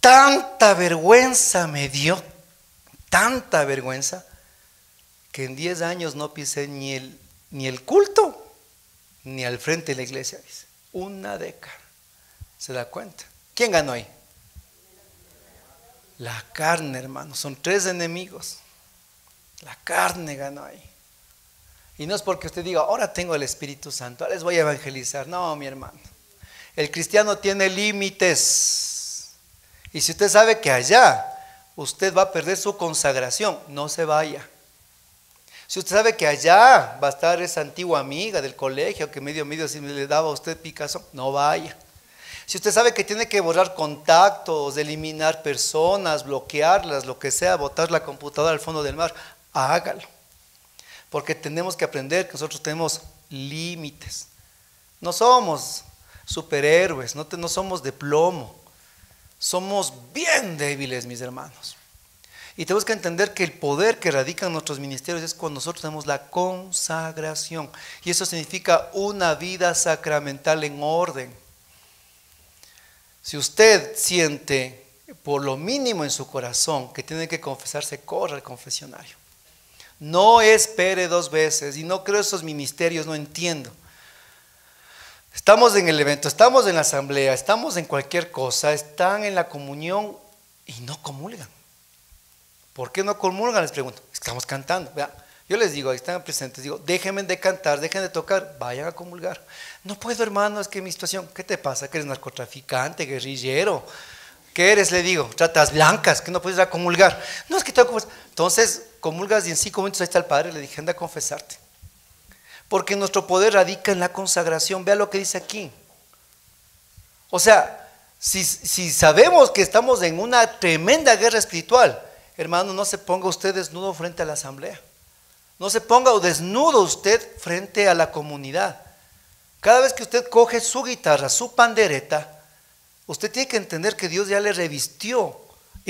Tanta vergüenza me dio, tanta vergüenza, que en 10 años no pisé ni el, ni el culto, ni al frente de la iglesia, dice. Una década. ¿Se da cuenta? ¿Quién ganó ahí? La carne, hermano. Son tres enemigos. La carne ganó ahí. Y no es porque usted diga, ahora tengo el Espíritu Santo, ahora les voy a evangelizar. No, mi hermano. El cristiano tiene límites. Y si usted sabe que allá usted va a perder su consagración. No se vaya. Si usted sabe que allá va a estar esa antigua amiga del colegio que medio medio si le daba a usted Picasso, no vaya. Si usted sabe que tiene que borrar contactos, eliminar personas, bloquearlas, lo que sea, botar la computadora al fondo del mar, hágalo. Porque tenemos que aprender que nosotros tenemos límites. No somos superhéroes, no, somos de plomo. Somos bien débiles, mis hermanos. Y tenemos que entender que el poder que radica en nuestros ministerios es cuando nosotros tenemos la consagración. Y eso significa una vida sacramental en orden. Si usted siente por lo mínimo en su corazón que tiene que confesarse, corra al confesionario. No espere dos veces y no creo esos ministerios, no entiendo. Estamos en el evento, estamos en la asamblea, estamos en cualquier cosa, están en la comunión y no comulgan. ¿Por qué no comulgan? Les pregunto. Estamos cantando. Yo les digo, ahí están presentes, digo, déjenme de cantar, dejen de tocar, vayan a comulgar. No puedo, hermano, es que mi situación, ¿qué te pasa? ¿Que eres narcotraficante, guerrillero? ¿Qué eres? Le digo, tratas blancas, que no puedes ir a comulgar. No, es que tengo que Entonces, comulgas y en cinco minutos ahí está el padre, le dije, anda a confesarte. Porque nuestro poder radica en la consagración. Vea lo que dice aquí. O sea, si, si sabemos que estamos en una tremenda guerra espiritual, hermano, no se ponga usted desnudo frente a la asamblea. No se ponga desnudo usted frente a la comunidad. Cada vez que usted coge su guitarra, su pandereta, usted tiene que entender que Dios ya le revistió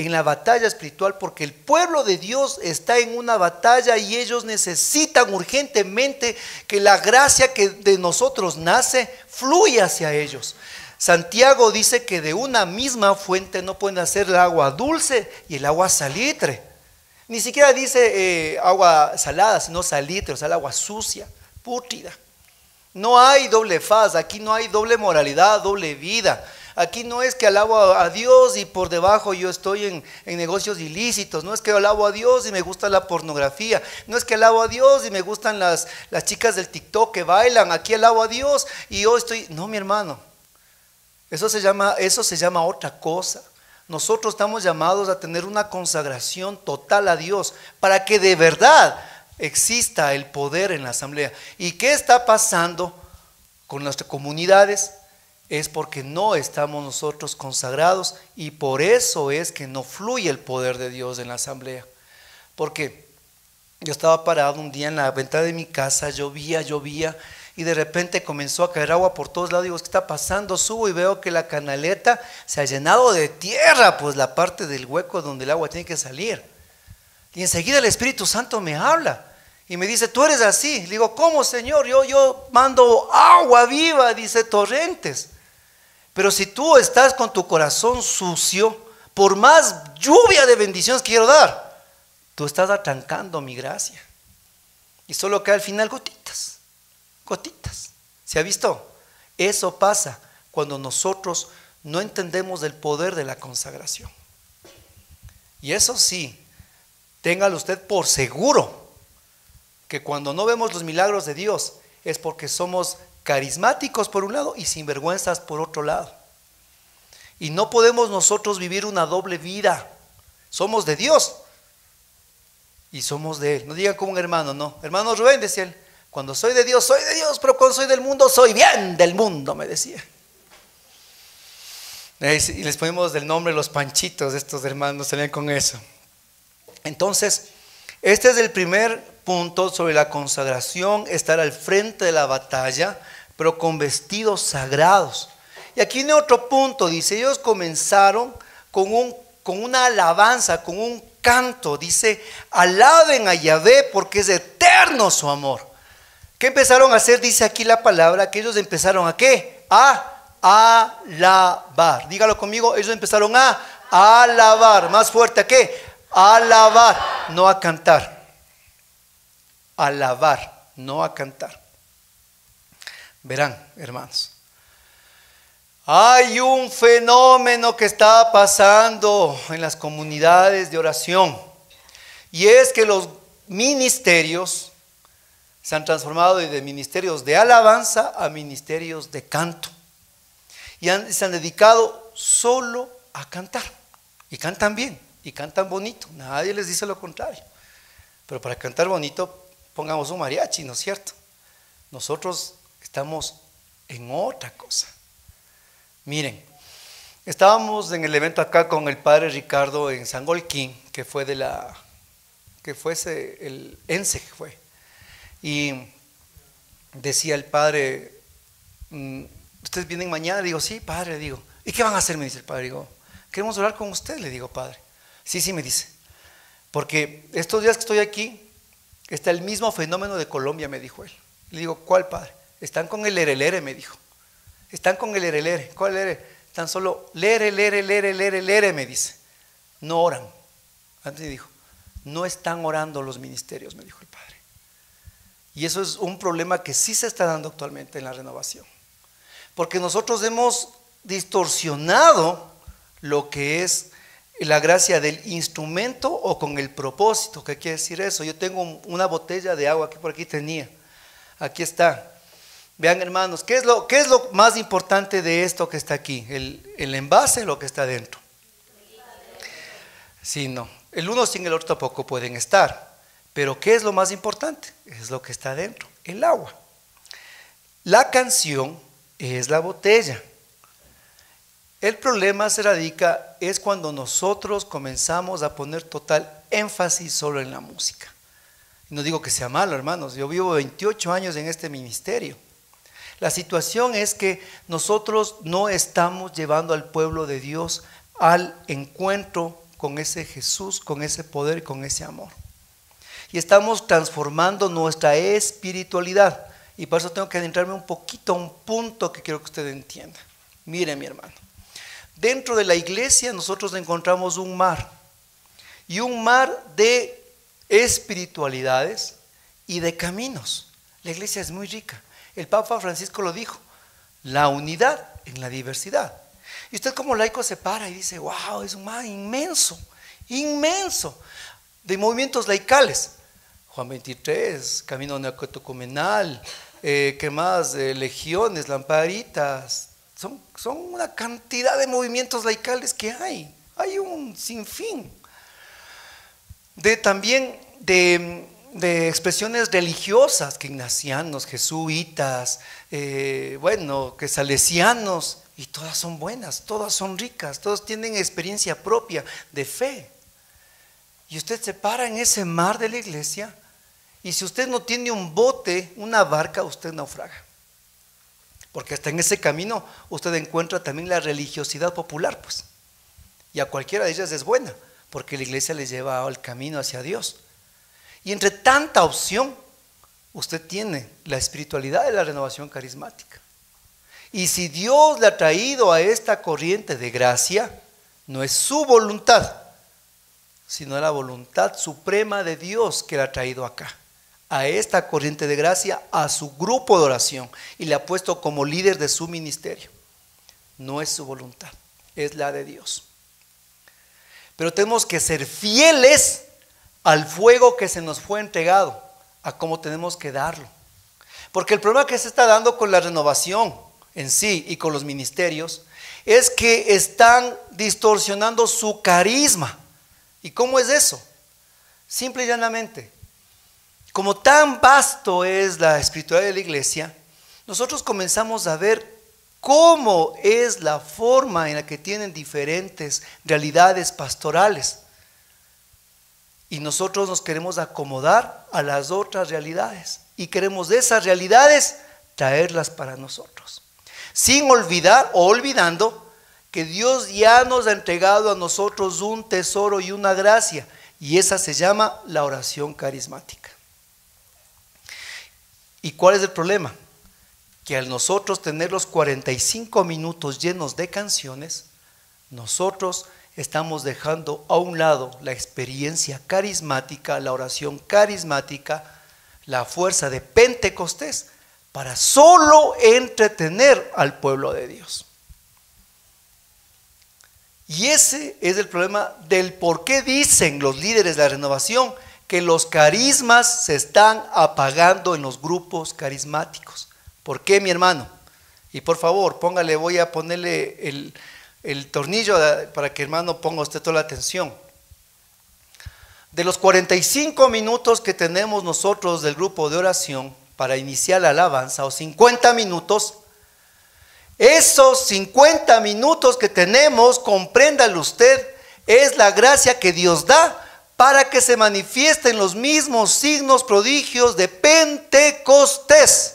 en la batalla espiritual porque el pueblo de Dios está en una batalla y ellos necesitan urgentemente que la gracia que de nosotros nace fluya hacia ellos. Santiago dice que de una misma fuente no pueden hacer el agua dulce y el agua salitre. Ni siquiera dice eh, agua salada, sino salitre, o sea, el agua sucia, pútrida. No hay doble faz, aquí no hay doble moralidad, doble vida. Aquí no es que alabo a Dios y por debajo yo estoy en, negocios ilícitos. No es que alabo a Dios y me gusta la pornografía. No es que alabo a Dios y me gustan las, las chicas del TikTok que bailan. Aquí alabo a Dios y yo estoy... No, mi hermano. Eso se llama, eso se llama otra cosa. Nosotros estamos llamados a tener una consagración total a Dios para que de verdad exista el poder en la asamblea. ¿Y qué está pasando con nuestras comunidades? Es porque no estamos nosotros consagrados y por eso es que no fluye el poder de Dios en la asamblea. Porque yo estaba parado un día en la ventana de mi casa, llovía, llovía y de repente comenzó a caer agua por todos lados. Digo, ¿qué está pasando? Subo y veo que la canaleta se ha llenado de tierra, pues la parte del hueco donde el agua tiene que salir. Y enseguida el Espíritu Santo me habla y me dice, tú eres así. Le digo, ¿cómo, Señor? Yo, yo mando agua viva, dice torrentes. Pero si tú estás con tu corazón sucio, por más lluvia de bendiciones quiero dar, tú estás atrancando mi gracia. Y solo cae al final gotitas gotitas. ¿Se ha visto? Eso pasa cuando nosotros no entendemos el poder de la consagración. Y eso sí, téngalo usted por seguro que cuando no vemos los milagros de Dios es porque somos carismáticos por un lado y sinvergüenzas por otro lado. Y no podemos nosotros vivir una doble vida. Somos de Dios y somos de Él. No digan como un hermano, no. Hermano Rubén, decía él, cuando soy de Dios, soy de Dios, pero cuando soy del mundo, soy bien del mundo, me decía. Y les ponemos del nombre los panchitos, estos hermanos salían con eso. Entonces, este es el primer sobre la consagración, estar al frente de la batalla, pero con vestidos sagrados. Y aquí viene otro punto, dice, ellos comenzaron con, un, con una alabanza, con un canto, dice, alaben a Yahvé porque es eterno su amor. ¿Qué empezaron a hacer? Dice aquí la palabra que ellos empezaron a qué? A alabar. Dígalo conmigo, ellos empezaron a alabar. Más fuerte, ¿a qué? Alabar, no a cantar. Alabar, no a cantar. Verán, hermanos. Hay un fenómeno que está pasando en las comunidades de oración. Y es que los ministerios se han transformado de ministerios de alabanza a ministerios de canto. Y se han dedicado solo a cantar. Y cantan bien, y cantan bonito, nadie les dice lo contrario. Pero para cantar bonito, pongamos un mariachi, ¿no es cierto? Nosotros estamos en otra cosa. Miren, estábamos en el evento acá con el padre Ricardo en San Golquín, que fue de la, que fuese el ENSE fue. Y decía el padre, mm, ¿ustedes vienen mañana? Digo, sí, padre, digo. ¿Y qué van a hacer? Me dice el padre. Digo, queremos hablar con usted, le digo, padre. Sí, sí, me dice. Porque estos días que estoy aquí, está el mismo fenómeno de Colombia, me dijo él. Le digo, ¿cuál padre? Están con el erelere, me dijo. Están con el erelere. ¿Cuál lere? Están solo lere, lere, lere, lere, lere, me dice. No oran. Antes me dijo, no están orando los ministerios, me dijo el padre. Y eso es un problema que sí se está dando actualmente en la renovación. Porque nosotros hemos distorsionado lo que es la gracia del instrumento o con el propósito. ¿Qué quiere decir eso? Yo tengo una botella de agua que por aquí tenía. Aquí está. Vean hermanos, ¿qué es lo, más importante de esto que está aquí? ¿El, el envase lo que está dentro? Sí, no. El uno sin el otro tampoco pueden estar. Pero ¿qué es lo más importante? Es lo que está dentro, el agua. La canción es la botella. El problema se radica es cuando nosotros comenzamos a poner total énfasis solo en la música. No digo que sea malo, hermanos, yo vivo 28 años en este ministerio. La situación es que nosotros no estamos llevando al pueblo de Dios al encuentro con ese Jesús, con ese poder, con ese amor. Y estamos transformando nuestra espiritualidad. Y por eso tengo que adentrarme un poquito a un punto que quiero que usted entienda. Mire, mi hermano. Dentro de la iglesia nosotros encontramos un mar y un mar de espiritualidades y de caminos. La iglesia es muy rica. El Papa Francisco lo dijo, la unidad en la diversidad. Y usted como laico se para y dice, wow, es un mar inmenso, inmenso, de movimientos laicales. Juan 23, Camino Neocotocumenal, eh, ¿qué más? legiones, lamparitas, son, una cantidad de movimientos laicales que hay. Hay un sinfín. De también de, expresiones religiosas, que ignacianos, jesuitas, eh, bueno, que salesianos, y todas son buenas, todas son ricas, todos tienen experiencia propia de fe. Y usted se para en ese mar de la iglesia, y si usted no tiene un bote, una barca, usted naufraga. Porque hasta en ese camino usted encuentra también la religiosidad popular, pues. Y a cualquiera de ellas es buena, porque la iglesia les lleva al camino hacia Dios. Y entre tanta opción, usted tiene la espiritualidad de la renovación carismática. Y si Dios le ha traído a esta corriente de gracia, no es su voluntad, sino la voluntad suprema de Dios que la ha traído acá a esta corriente de gracia, a su grupo de oración y le ha puesto como líder de su ministerio. No es su voluntad, es la de Dios. Pero tenemos que ser fieles al fuego que se nos fue entregado, a cómo tenemos que darlo. Porque el problema que se está dando con la renovación en sí y con los ministerios es que están distorsionando su carisma. ¿Y cómo es eso? Simple y llanamente, como tan vasto es la espiritualidad de la iglesia, nosotros comenzamos a ver cómo es la forma en la que tienen diferentes realidades pastorales. Y nosotros nos queremos acomodar a las otras realidades. Y queremos de esas realidades traerlas para nosotros. Sin olvidar o olvidando que Dios ya nos ha entregado a nosotros un tesoro y una gracia. Y esa se llama la oración carismática. ¿Y cuál es el problema? Que al nosotros tener los 45 minutos llenos de canciones, nosotros estamos dejando a un lado la experiencia carismática, la oración carismática, la fuerza de Pentecostés, para solo entretener al pueblo de Dios. Y ese es el problema del por qué dicen los líderes de la renovación que los carismas se están apagando en los grupos carismáticos. ¿Por qué, mi hermano? Y por favor, póngale, voy a ponerle el, tornillo para que hermano ponga usted toda la atención. De los 45 minutos que tenemos nosotros del grupo de oración para iniciar la alabanza, o 50 minutos, esos 50 minutos que tenemos, compréndalo usted, es la gracia que Dios da para que se manifiesten los mismos signos prodigios de Pentecostés.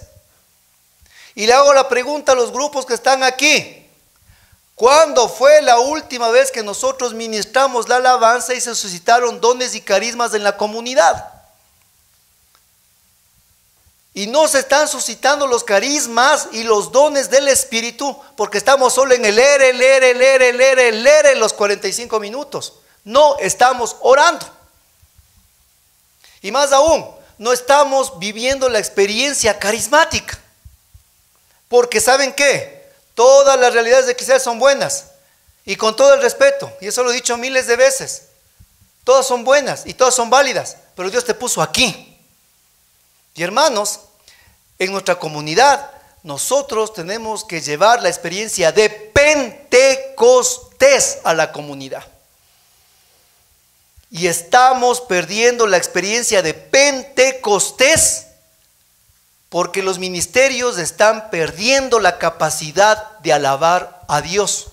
Y le hago la pregunta a los grupos que están aquí. ¿Cuándo fue la última vez que nosotros ministramos la alabanza y se suscitaron dones y carismas en la comunidad? Y no se están suscitando los carismas y los dones del Espíritu porque estamos solo en el leer, el leer, el leer, el leer en los 45 minutos. No estamos orando. Y más aún, no estamos viviendo la experiencia carismática. Porque ¿saben qué? Todas las realidades de Cristo son buenas. Y con todo el respeto, y eso lo he dicho miles de veces, todas son buenas y todas son válidas, pero Dios te puso aquí. Y hermanos, en nuestra comunidad, nosotros tenemos que llevar la experiencia de Pentecostés a la comunidad. Y estamos perdiendo la experiencia de Pentecostés porque los ministerios están perdiendo la capacidad de alabar a Dios.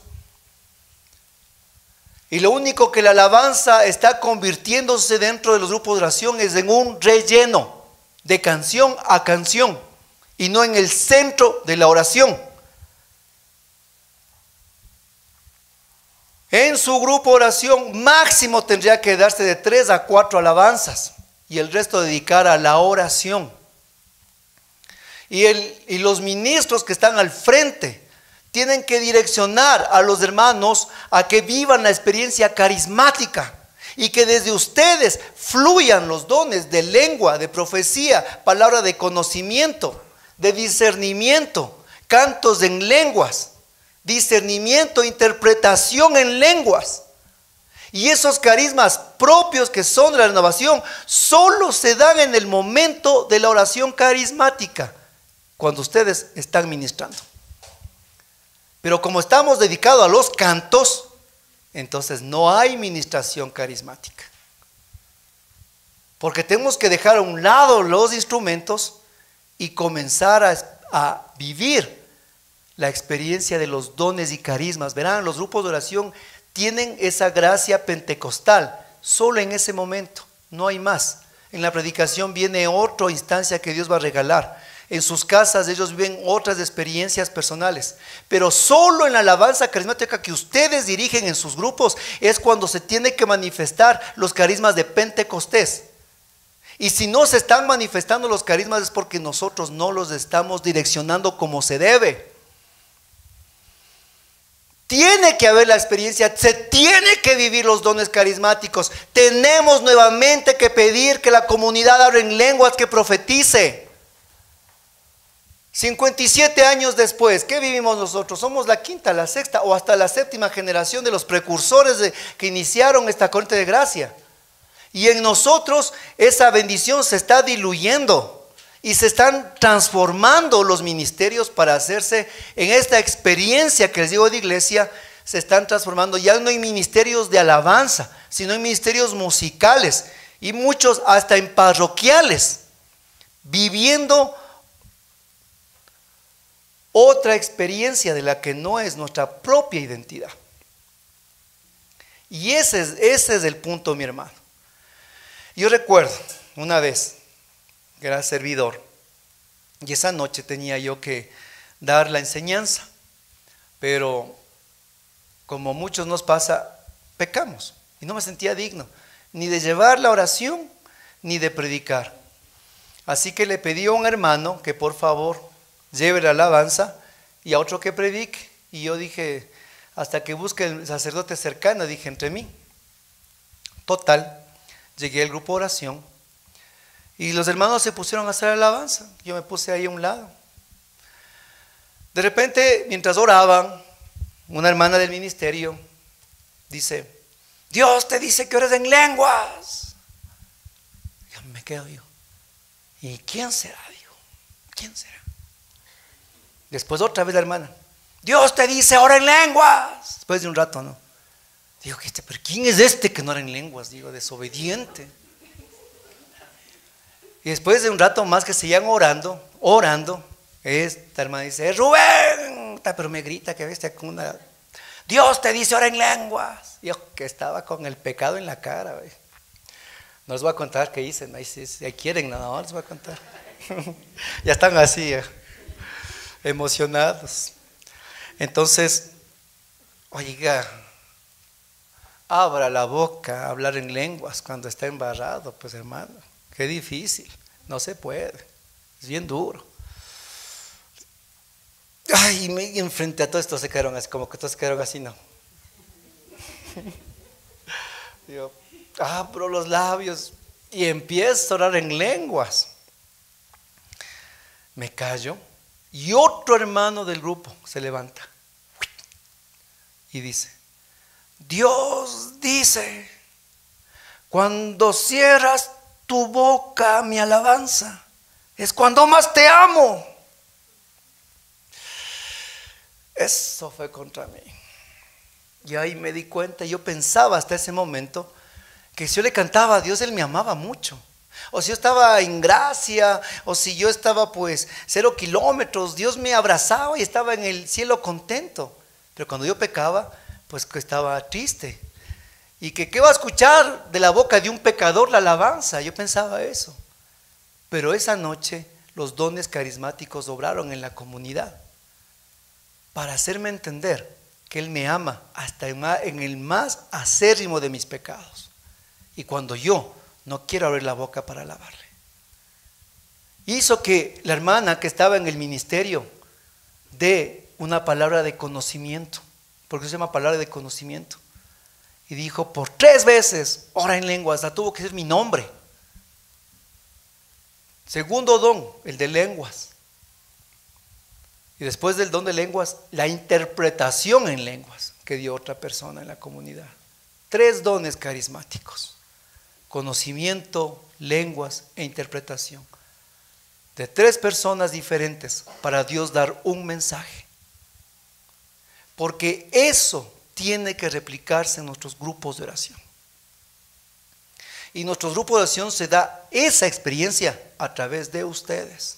Y lo único que la alabanza está convirtiéndose dentro de los grupos de oración es en un relleno de canción a canción y no en el centro de la oración. En su grupo oración máximo tendría que darse de tres a cuatro alabanzas y el resto dedicar a la oración. Y, el, y los ministros que están al frente tienen que direccionar a los hermanos a que vivan la experiencia carismática y que desde ustedes fluyan los dones de lengua, de profecía, palabra de conocimiento, de discernimiento, cantos en lenguas, discernimiento, interpretación en lenguas. Y esos carismas propios que son de la renovación solo se dan en el momento de la oración carismática cuando ustedes están ministrando. Pero como estamos dedicados a los cantos, entonces no hay ministración carismática. Porque tenemos que dejar a un lado los instrumentos y comenzar a, a, vivir la experiencia de los dones y carismas. Verán, los grupos de oración tienen esa gracia pentecostal solo en ese momento, no hay más. En la predicación viene otra instancia que Dios va a regalar en sus casas ellos viven otras experiencias personales. Pero solo en la alabanza carismática que ustedes dirigen en sus grupos es cuando se tiene que manifestar los carismas de Pentecostés. Y si no se están manifestando los carismas es porque nosotros no los estamos direccionando como se debe. Tiene que haber la experiencia, se tiene que vivir los dones carismáticos. Tenemos nuevamente que pedir que la comunidad hable en lenguas que profetice. 57 años después, ¿qué vivimos nosotros? Somos la quinta, la sexta o hasta la séptima generación de los precursores que iniciaron esta corte de gracia. Y en nosotros esa bendición se está diluyendo y se están transformando los ministerios para hacerse en esta experiencia que les digo de iglesia, se están transformando. Ya no hay ministerios de alabanza, sino en ministerios musicales y muchos hasta en parroquiales, viviendo otra experiencia de la que no es nuestra propia identidad. Y ese es, el punto, mi hermano. Yo recuerdo una vez era servidor y esa noche tenía yo que dar la enseñanza, pero como muchos nos pasa, pecamos y no me sentía digno ni de llevar la oración ni de predicar. Así que le pedí a un hermano que por favor lleve la alabanza y a otro que predique. Y yo dije, hasta que busque el sacerdote cercano, dije entre mí. Total, llegué al grupo de oración y los hermanos se pusieron a hacer alabanza. Yo me puse ahí a un lado. De repente, mientras oraban, una hermana del ministerio dice, Dios te dice que ores en lenguas. Yo me quedo yo. ¿Y quién será, Dios? ¿Quién será? Después otra vez la hermana. Dios te dice, ora en lenguas. Después de un rato, ¿no? Digo, ¿qué este? ¿pero quién es este que no era en lenguas? Digo, desobediente. Y después de un rato más que seguían orando, orando, esta hermana dice, Rubén, pero me grita que viste con una... Dios te dice ora en lenguas. Yo que estaba con el pecado en la cara. No les voy a contar qué hice, si, quieren, no, no les voy a contar. <laughs> ya están así, eh, emocionados. Entonces, oiga, abra la boca a hablar en lenguas cuando está embarrado, pues hermano, qué difícil, no se puede, es bien duro. Ay, y me enfrente a todo esto se quedaron así, como que todos se quedaron así, no. <laughs> Yo abro los labios y empiezo a orar en lenguas. Me callo y otro hermano del grupo se levanta y dice, Dios dice, cuando cierras tu boca mi alabanza, es cuando más te amo. Eso fue contra mí. Y ahí me di cuenta, yo pensaba hasta ese momento que si yo le cantaba a Dios, Él me amaba mucho. O si yo estaba en gracia, o si yo estaba pues cero kilómetros, Dios me abrazaba y estaba en el cielo contento. Pero cuando yo pecaba, pues que estaba triste. Y que qué va a escuchar de la boca de un pecador la alabanza. Yo pensaba eso. Pero esa noche los dones carismáticos obraron en la comunidad para hacerme entender que Él me ama hasta en el más acérrimo de mis pecados. Y cuando yo no quiero abrir la boca para alabarle. Hizo que la hermana que estaba en el ministerio dé una palabra de conocimiento, porque se llama palabra de conocimiento. Y dijo, por tres veces, ora en lenguas, la tuvo que ser mi nombre. Segundo don, el de lenguas. Y después del don de lenguas, la interpretación en lenguas que dio otra persona en la comunidad. Tres dones carismáticos. Conocimiento, lenguas e interpretación. De tres personas diferentes para Dios dar un mensaje. Porque eso tiene que replicarse en nuestros grupos de oración. Y nuestros grupos de oración se da esa experiencia a través de ustedes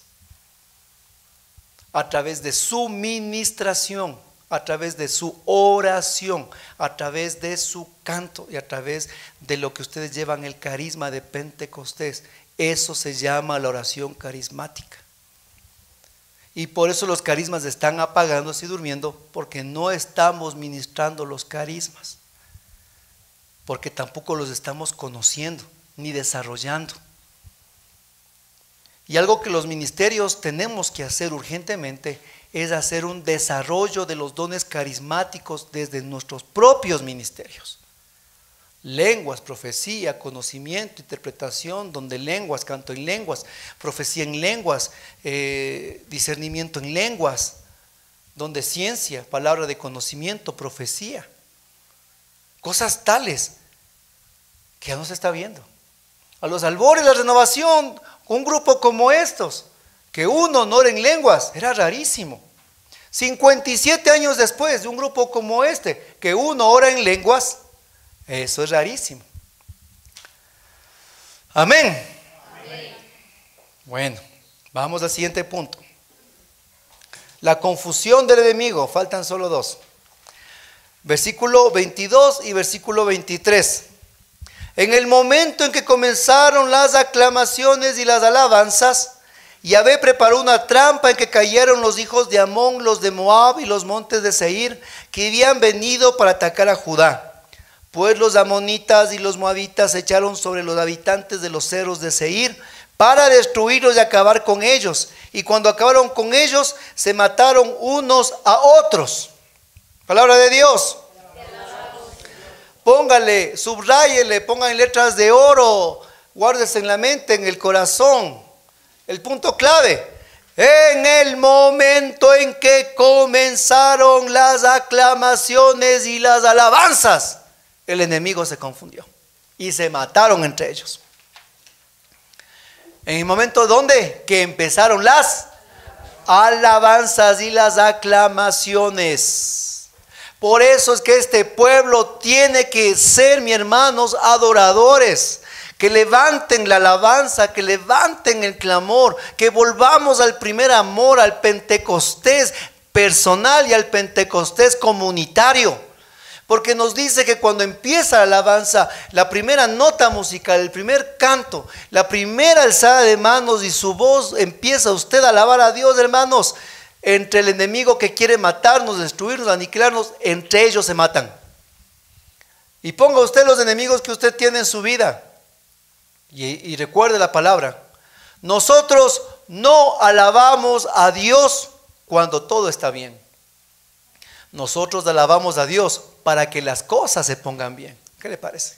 a través de su ministración, a través de su oración, a través de su canto y a través de lo que ustedes llevan el carisma de Pentecostés. Eso se llama la oración carismática. Y por eso los carismas están apagándose y durmiendo, porque no estamos ministrando los carismas, porque tampoco los estamos conociendo ni desarrollando. Y algo que los ministerios tenemos que hacer urgentemente es hacer un desarrollo de los dones carismáticos desde nuestros propios ministerios. Lenguas, profecía, conocimiento, interpretación, donde lenguas, canto en lenguas, profecía en lenguas, eh, discernimiento en lenguas, donde ciencia, palabra de conocimiento, profecía. Cosas tales que ya no se está viendo. A los albores de la renovación, un grupo como estos, que uno no era en lenguas, era rarísimo. 57 años después de un grupo como este, que uno ora en lenguas, eso es rarísimo. Amén. Bueno, vamos al siguiente punto. La confusión del enemigo, faltan solo dos. Versículo 22 y versículo 23. En el momento en que comenzaron las aclamaciones y las alabanzas, Yahvé preparó una trampa en que cayeron los hijos de Amón, los de Moab y los montes de Seir, que habían venido para atacar a Judá. Pues los amonitas y los moabitas se echaron sobre los habitantes de los ceros de Seir para destruirlos y acabar con ellos. Y cuando acabaron con ellos, se mataron unos a otros. Palabra de Dios póngale, subrayele, pongan letras de oro, guárdese en la mente, en el corazón. El punto clave, en el momento en que comenzaron las aclamaciones y las alabanzas, el enemigo se confundió y se mataron entre ellos. En el momento donde que empezaron las alabanzas y las aclamaciones. Por eso es que este pueblo tiene que ser, mi hermanos, adoradores. Que levanten la alabanza, que levanten el clamor, que volvamos al primer amor, al Pentecostés personal y al Pentecostés comunitario. Porque nos dice que cuando empieza la alabanza, la primera nota musical, el primer canto, la primera alzada de manos y su voz empieza usted a alabar a Dios, hermanos, entre el enemigo que quiere matarnos, destruirnos, aniquilarnos, entre ellos se matan. Y ponga usted los enemigos que usted tiene en su vida. Y, y recuerde la palabra. Nosotros no alabamos a Dios cuando todo está bien. Nosotros alabamos a Dios para que las cosas se pongan bien. ¿Qué le parece?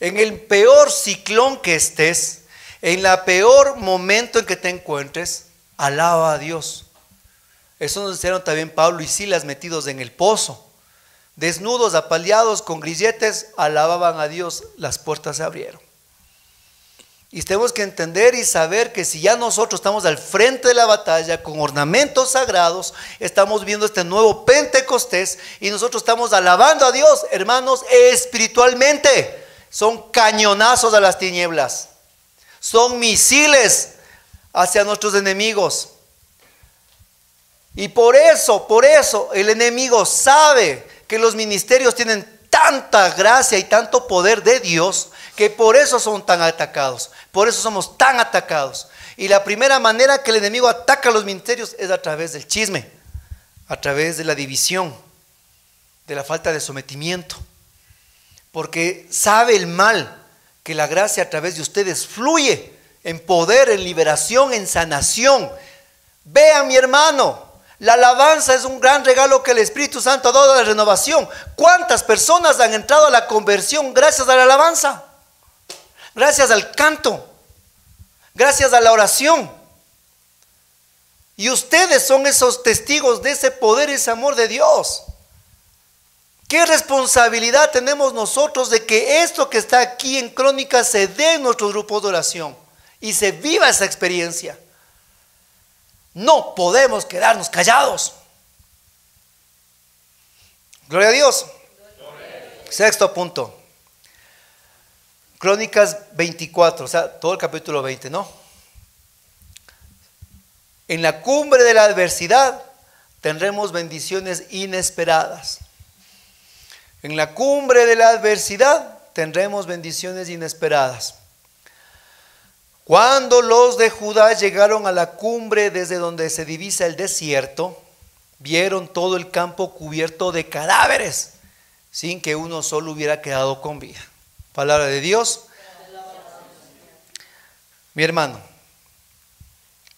En el peor ciclón que estés, en la peor momento en que te encuentres, alaba a Dios. Eso nos hicieron también Pablo y Silas metidos en el pozo. Desnudos, apaleados, con grilletes, alababan a Dios, las puertas se abrieron. Y tenemos que entender y saber que si ya nosotros estamos al frente de la batalla con ornamentos sagrados, estamos viendo este nuevo Pentecostés y nosotros estamos alabando a Dios, hermanos, espiritualmente. Son cañonazos a las tinieblas. Son misiles hacia nuestros enemigos. Y por eso, por eso el enemigo sabe que los ministerios tienen tanta gracia y tanto poder de Dios que por eso son tan atacados, por eso somos tan atacados. Y la primera manera que el enemigo ataca los ministerios es a través del chisme, a través de la división, de la falta de sometimiento, porque sabe el mal que la gracia a través de ustedes fluye en poder, en liberación, en sanación. Vea mi hermano, la alabanza es un gran regalo que el Espíritu Santo ha dado a la renovación. ¿Cuántas personas han entrado a la conversión gracias a la alabanza? gracias al canto, gracias a la oración. Y ustedes son esos testigos de ese poder, ese amor de Dios. ¿Qué responsabilidad tenemos nosotros de que esto que está aquí en Crónica se dé en nuestros grupos de oración y se viva esa experiencia? No podemos quedarnos callados. Gloria a Dios. Sexto punto. Crónicas 24, o sea, todo el capítulo 20, ¿no? En la cumbre de la adversidad tendremos bendiciones inesperadas. En la cumbre de la adversidad tendremos bendiciones inesperadas. Cuando los de Judá llegaron a la cumbre desde donde se divisa el desierto, vieron todo el campo cubierto de cadáveres, sin que uno solo hubiera quedado con vida. Palabra de Dios. Mi hermano,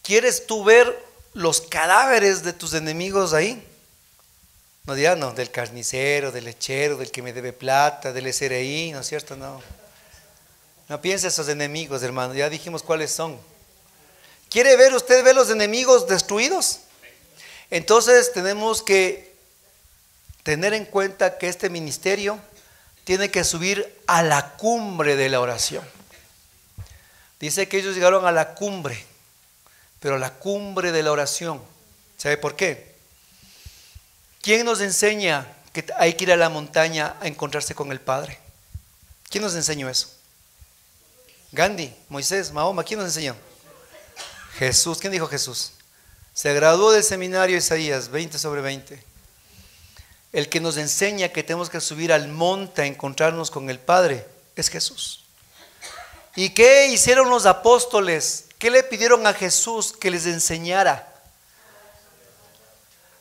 ¿quieres tú ver los cadáveres de tus enemigos ahí? No dirán, no, del carnicero, del lechero, del que me debe plata, del SRI, ¿no es cierto? No. No piense esos enemigos, hermano, ya dijimos cuáles son. ¿Quiere ver usted ver los enemigos destruidos? Entonces tenemos que tener en cuenta que este ministerio tiene que subir a la cumbre de la oración. Dice que ellos llegaron a la cumbre, pero a la cumbre de la oración. ¿Sabe por qué? ¿Quién nos enseña que hay que ir a la montaña a encontrarse con el Padre? ¿Quién nos enseñó eso? Gandhi, Moisés, Mahoma, ¿quién nos enseñó? Jesús, ¿quién dijo Jesús? Se graduó del seminario Isaías 20 sobre 20 el que nos enseña que tenemos que subir al monte a encontrarnos con el Padre, es Jesús. ¿Y qué hicieron los apóstoles? ¿Qué le pidieron a Jesús que les enseñara?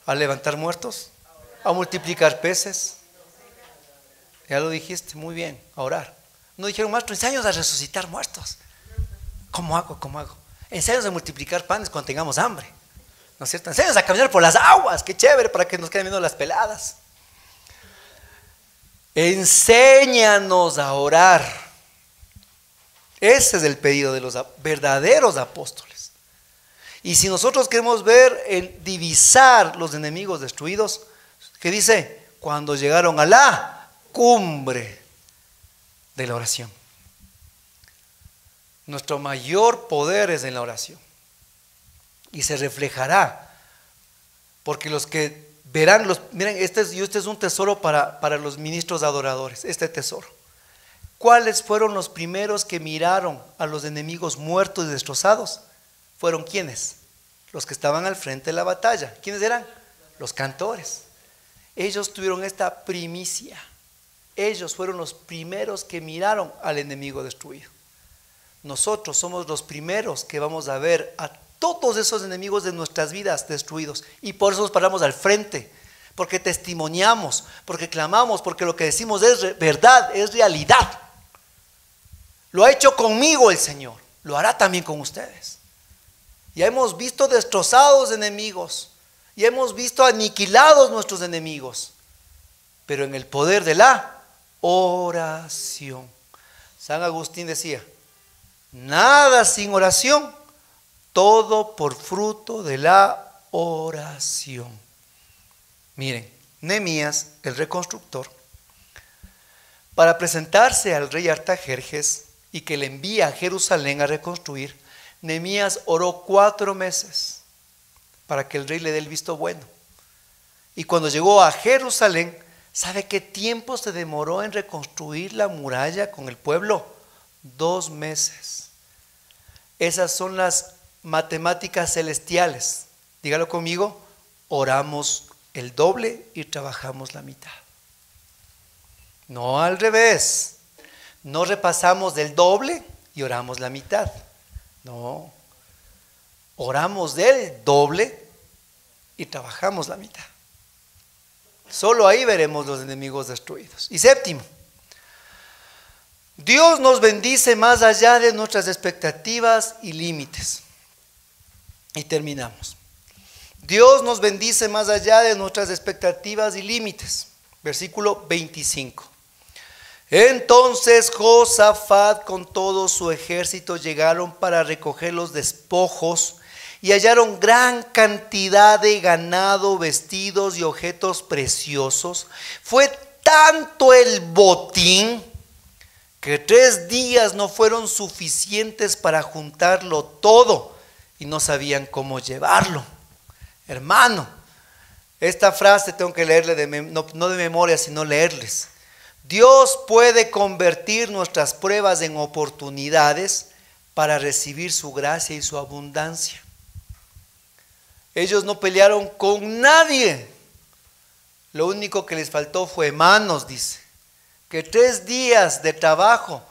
¿A levantar muertos? ¿A multiplicar peces? Ya lo dijiste, muy bien, a orar. No dijeron, maestro, enséñanos a resucitar muertos. ¿Cómo hago? ¿Cómo hago? Enséñanos a multiplicar panes cuando tengamos hambre. ¿No es cierto? Enséñanos a caminar por las aguas, qué chévere, para que nos queden viendo las peladas. Enséñanos a orar. Ese es el pedido de los verdaderos apóstoles. Y si nosotros queremos ver el divisar los enemigos destruidos, ¿qué dice? Cuando llegaron a la cumbre de la oración. Nuestro mayor poder es en la oración. Y se reflejará. Porque los que verán los, miren, este es, este es un tesoro para, para los ministros adoradores, este tesoro. ¿Cuáles fueron los primeros que miraron a los enemigos muertos y destrozados? ¿Fueron quiénes? Los que estaban al frente de la batalla. ¿Quiénes eran? Los cantores. Ellos tuvieron esta primicia. Ellos fueron los primeros que miraron al enemigo destruido. Nosotros somos los primeros que vamos a ver a todos esos enemigos de nuestras vidas destruidos. Y por eso nos paramos al frente, porque testimoniamos, porque clamamos, porque lo que decimos es verdad, es realidad. Lo ha hecho conmigo el Señor, lo hará también con ustedes. Ya hemos visto destrozados enemigos, y hemos visto aniquilados nuestros enemigos, pero en el poder de la oración. San Agustín decía, nada sin oración todo por fruto de la oración. Miren, Nemías, el reconstructor, para presentarse al rey Artajerjes y que le envía a Jerusalén a reconstruir, Nemías oró cuatro meses para que el rey le dé el visto bueno. Y cuando llegó a Jerusalén, ¿sabe qué tiempo se demoró en reconstruir la muralla con el pueblo? Dos meses. Esas son las matemáticas celestiales. Dígalo conmigo, oramos el doble y trabajamos la mitad. No al revés. No repasamos del doble y oramos la mitad. No. Oramos del doble y trabajamos la mitad. Solo ahí veremos los enemigos destruidos. Y séptimo, Dios nos bendice más allá de nuestras expectativas y límites. Y terminamos. Dios nos bendice más allá de nuestras expectativas y límites. Versículo 25. Entonces Josafat con todo su ejército llegaron para recoger los despojos y hallaron gran cantidad de ganado, vestidos y objetos preciosos. Fue tanto el botín que tres días no fueron suficientes para juntarlo todo y no sabían cómo llevarlo. Hermano, esta frase tengo que leerle de, no, no de memoria, sino leerles. Dios puede convertir nuestras pruebas en oportunidades para recibir su gracia y su abundancia. Ellos no pelearon con nadie. Lo único que les faltó fue manos, dice. Que tres días de trabajo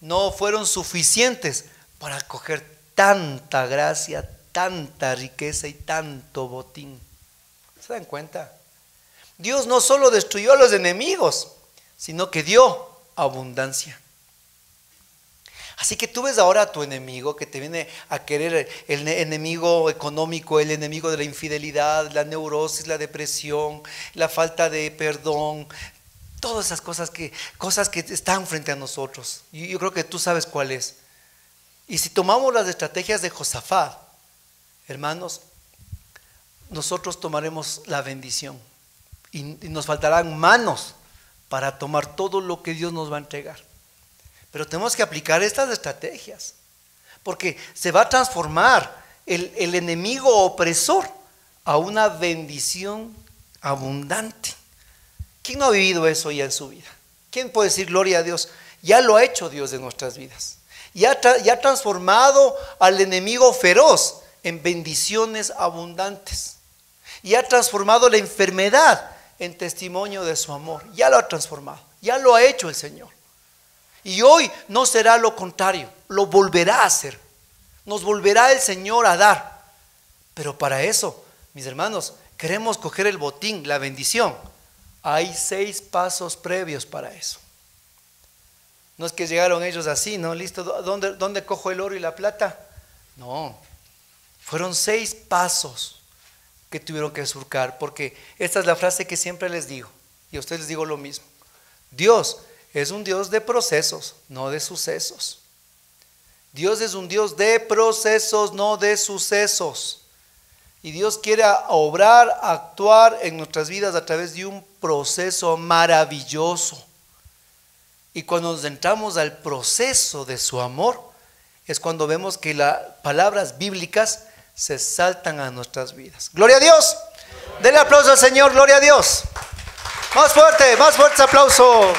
no fueron suficientes para coger tanta gracia, tanta riqueza y tanto botín. ¿Se dan cuenta? Dios no solo destruyó a los enemigos, sino que dio abundancia. Así que tú ves ahora a tu enemigo que te viene a querer, el enemigo económico, el enemigo de la infidelidad, la neurosis, la depresión, la falta de perdón, todas esas cosas que, cosas que están frente a nosotros. Y yo creo que tú sabes cuál es. Y si tomamos las estrategias de Josafat, hermanos, nosotros tomaremos la bendición y, nos faltarán manos para tomar todo lo que Dios nos va a entregar. Pero tenemos que aplicar estas estrategias, porque se va a transformar el, enemigo opresor a una bendición abundante. ¿Quién no ha vivido eso ya en su vida? ¿Quién puede decir gloria a Dios? Ya lo ha hecho Dios en nuestras vidas y ha, transformado al enemigo feroz en bendiciones abundantes. Y ha transformado la enfermedad en testimonio de su amor. Ya lo ha transformado. Ya lo ha hecho el Señor. Y hoy no será lo contrario. Lo volverá a hacer. Nos volverá el Señor a dar. Pero para eso, mis hermanos, queremos coger el botín, la bendición. Hay seis pasos previos para eso. No es que llegaron ellos así, ¿no? Listo, ¿dónde, ¿dónde cojo el oro y la plata? No, fueron seis pasos que tuvieron que surcar, porque esta es la frase que siempre les digo, y a ustedes les digo lo mismo. Dios es un Dios de procesos, no de sucesos. Dios es un Dios de procesos, no de sucesos. Y Dios quiere obrar, actuar en nuestras vidas a través de un proceso maravilloso. Y cuando nos entramos al proceso de su amor, es cuando vemos que las palabras bíblicas se saltan a nuestras vidas. Gloria a Dios. Denle aplauso al Señor, gloria a Dios. Más fuerte, más fuerte ese aplauso.